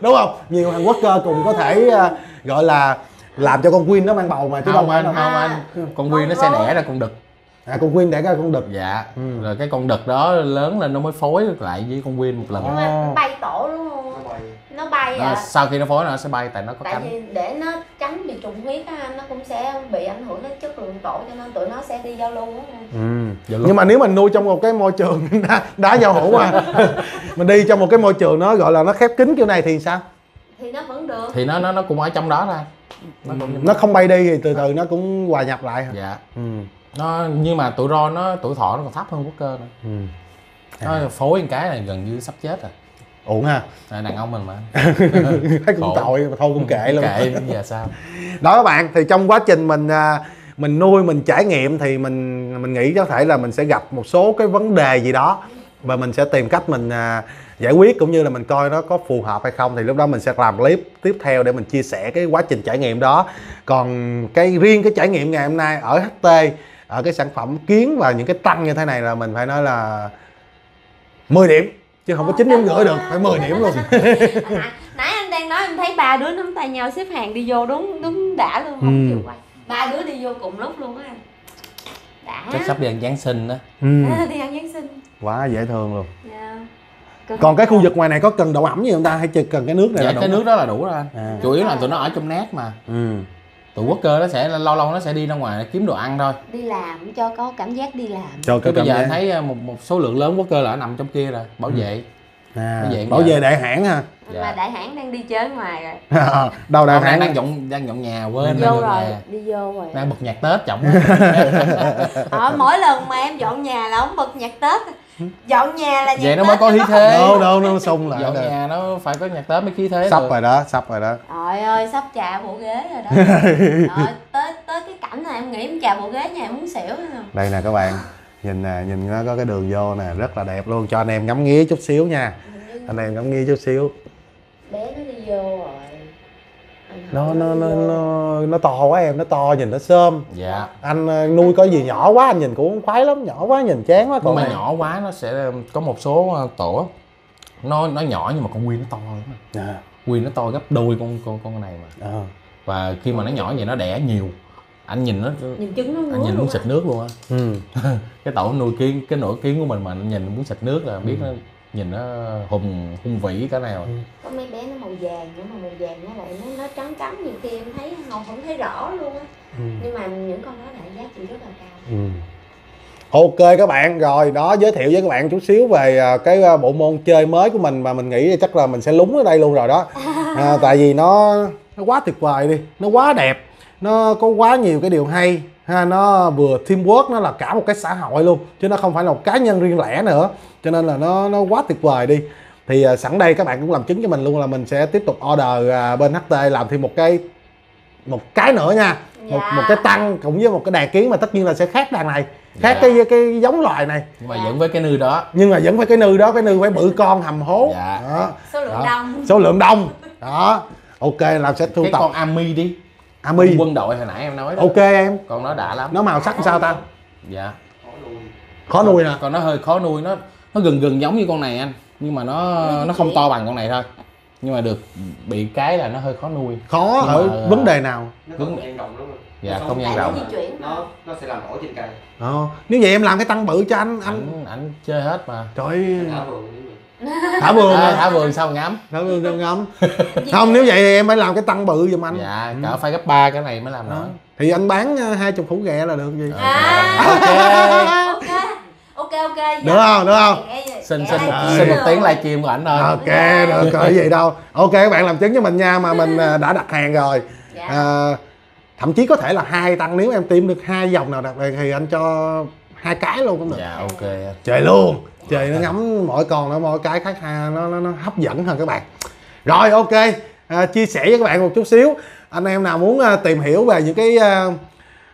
Đúng không? Nhiều thằng quốc cơ cùng có thể ờ, gọi là làm cho con Quyên nó mang bầu mà chứ không phải anh không anh. Con Quyên nó sẽ đẻ ra con đực à con Quyên đẻ ra con đực. Dạ. Ừ. rồi cái con đực đó lớn lên nó mới phối lại với con Quyên một lần. Nhưng mà bay tổ đúng không Nó bay. nó à? sau khi nó phối nó sẽ bay tại nó có tại cánh. vì để nó tránh bị trùng huyết á nó cũng sẽ bị ảnh hưởng đến chất lượng tổ cho nên tụi nó sẽ đi giao lưu á. Ừ. Dạ luôn. nhưng mà nếu mình nuôi trong một cái môi trường đá, đá giao hữu mà mình đi trong một cái môi trường nó gọi là nó khép kín kiểu này thì sao? Thì nó vẫn được. Thì nó nó nó cũng ở trong đó thôi. Nó cũng nó không bay đi thì từ từ nó cũng hòa nhập lại hả? Dạ. Ừ. nó nhưng mà tuổi ro nó tuổi thọ nó còn thấp hơn quốc cơ nữa. Ừ. nó phối một cái là gần như sắp chết rồi. Ổn ha? À, đàn ông mình mà. Thấy cũng tội mà thôi cũng kệ luôn. kệ bây giờ sao? Đó các bạn thì trong quá trình mình à, mình nuôi mình trải nghiệm thì mình mình nghĩ có thể là mình sẽ gặp một số cái vấn đề gì đó và mình sẽ tìm cách mình à, giải quyết cũng như là mình coi nó có phù hợp hay không. Thì lúc đó mình sẽ làm clip tiếp theo để mình chia sẻ cái quá trình trải nghiệm đó. Còn cái riêng cái trải nghiệm ngày hôm nay ở HT ở cái sản phẩm kiến và những cái tăng như thế này là mình phải nói là 10 điểm chứ không có chín điểm rưỡi được phải 10 điểm luôn. Nãy, nãy anh đang nói em thấy ba đứa nắm tay nhau xếp hàng đi vô đúng đúng đã luôn không Ừ. chịu quay ba đứa đi vô cùng lúc luôn á. Anh đã. Chắc sắp đi ăn giáng sinh đó ừ. đi ăn giáng sinh. Quá dễ thương luôn. Dạ. Cực còn cái khu vực ngoài này có cần đậu ẩm gì không ta? Hay chỉ cần cái nước này dạ là cái đủ nước đó là đủ rồi anh. À. chủ yếu là tụi nó ở trong nát mà. Ừ. tụi quốc cơ nó sẽ lâu lâu nó sẽ đi ra ngoài kiếm đồ ăn thôi. Đi làm cho có cảm giác đi làm. Cho cái bây giờ giác. anh thấy uh, một một số lượng lớn quốc cơ là ở nằm trong kia rồi bảo Ừ. vệ. À, Bảo vệ bảo vệ đại hãng ha. Dạ. mà đại hãng đang đi chơi ở ngoài rồi. Đâu đại hãng? đang dọn đang dọn nhà quên đang vô rồi nhà. đi vô rồi. Đang bật nhạc tết trọng Ờ, mỗi lần mà em dọn nhà là ông bật nhạc tết dọn nhà là nhạc vậy nó mới có khí thế. Đâu đâu nó xông lại dọn đây. nhà nó phải có nhạc tết mới khí thế sắp được. rồi đó sắp rồi đó. Trời ơi, sắp trà bộ ghế rồi đó. Rồi, tới tới cái cảnh này em nghĩ em trà bộ ghế nhà em muốn xỉu nữa đây nè các bạn nhìn nè nhìn nó có cái đường vô nè rất là đẹp luôn. Cho anh em ngắm nghía chút xíu nha. Anh em ngắm nghía chút xíu. Bé nó đi vô rồi nó nó nó nó nó to quá em nó to nhìn nó xôm. Dạ. Anh ờ, nuôi có gì nhỏ quá anh nhìn cũng không khoái lắm nhỏ quá nhìn chán quá nhưng còn mà này- nhỏ quá nó sẽ có một số ờ, tổ. Nó nó nhỏ nhưng mà con Quyên nó to lắm à, Quyên nó to gấp đôi con con con này mà. À, và khi mà nó nhỏ vậy nó đẻ nhiều. Anh nhìn nó Nhìn trứng nó anh nhìn muốn xịt nước luôn á. Ừ. cái tổ nuôi kiến cái nổi kiến của mình mà anh nhìn muốn xịt nước là biết Ừ. nó nhìn nó hùng hung vĩ cái nào. Có mấy bé nó màu vàng nữa mà màu vàng nó lại nó, nó trắng trắng nhiều khi em thấy hầu không thấy rõ luôn á. Ừ. Nhưng mà những con đó lại giá trị rất là cao. Ừ. Ok các bạn rồi đó giới thiệu với các bạn chút xíu về à, cái à, bộ môn chơi mới của mình mà mình nghĩ chắc là mình sẽ lúng ở đây luôn rồi đó. À, tại vì nó nó quá tuyệt vời đi nó quá đẹp nó có quá nhiều cái điều hay ha nó vừa teamwork nó là cả một cái xã hội luôn chứ nó không phải là một cá nhân riêng lẻ nữa. Cho nên là nó nó quá tuyệt vời đi. Thì à, sẵn đây các bạn cũng làm chứng cho mình luôn là mình sẽ tiếp tục order à, bên HT làm thêm một cái một cái nữa nha. Một Dạ. một cái tăng cũng với một cái đàn kiến mà tất nhiên là sẽ khác đàn này khác Dạ. cái cái giống loài này. Nhưng mà vẫn với cái nư đó. Nhưng mà vẫn phải cái nư đó cái nư phải bự con hầm hố. Dạ. đó. Số lượng Đó. đông. Số lượng đông. Đó. Ok làm sẽ thu cái tập. con Ami đi ami quân đội hồi nãy em nói đó. Ok em. Con nó đã lắm. Nó màu sắc sao ta? Dạ. Khó nuôi khó nuôi nè. Con nó hơi khó nuôi nó nó gần gần giống như con này anh. Nhưng mà nó nó không to bằng con này thôi. Nhưng mà được bị cái là nó hơi khó nuôi. Khó Nhưng ở mà- vấn đề nào? Không gian rộng lắm. Dạ, Nó không gian rộng. nó nó sẽ làm ổ trên cây. Ờ, nếu vậy em làm cái tăng bự cho anh anh ảnh ảnh chơi hết mà. Trời ơi, thả vườn à, à, thả vườn sao ngắm. Thả vườn cho ngắm. Không nếu vậy thì em phải làm cái tăng bự giùm anh. Dạ cỡ phải gấp ba cái này mới làm Đó. nổi. Thì anh bán ờ, hai chục hũ ghẹ là được gì À. ok. Ok. Ok ok. Dạ. Được không, được không? Xin xin xin một tiếng livestream của ảnh thôi. Ok được rồi gì đâu. Ok các bạn làm chứng cho mình nha mà mình đã đặt hàng rồi. Dạ. à, thậm chí có thể là hai tăng nếu em tìm được hai dòng nào đặc biệt thì anh cho hai cái luôn cũng được. Dạ ok. Chơi luôn chơi nó ngắm mỗi con nó mỗi cái khác ha nó, nó nó hấp dẫn hơn các bạn. Rồi ok à, chia sẻ với các bạn một chút xíu. Anh em nào muốn à, tìm hiểu về những cái à,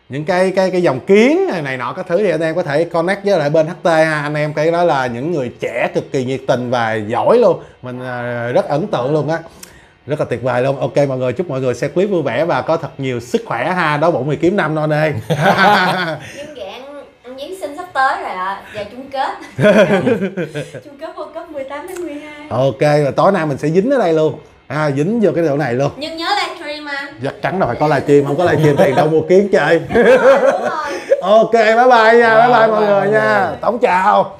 những cái cái cái dòng kiến này, này nọ các thứ thì anh em có thể connect với lại bên HT ha. Anh em cái đó là những người trẻ cực kỳ nhiệt tình và giỏi luôn. Mình à, rất ấn tượng luôn á. Rất là tuyệt vời luôn. Ok mọi người chúc mọi người xem clip vui vẻ và có thật nhiều sức khỏe ha. Đói bụng thì kiếm năm non ê nhưng dạng ăn giáng sinh sắp tới rồi ạ. Và chung kết. Chung kết World Cup 18 đến 12 ok rồi tối nay mình sẽ dính ở đây luôn. À, dính vô cái độ này luôn. Nhưng nhớ livestream anh chắc chắn là phải có livestream không có livestream thì đâu mua kiến chơi. Đúng rồi. Ok bye bye nha bye bye Rồi, mọi bye. người nha. Tổng chào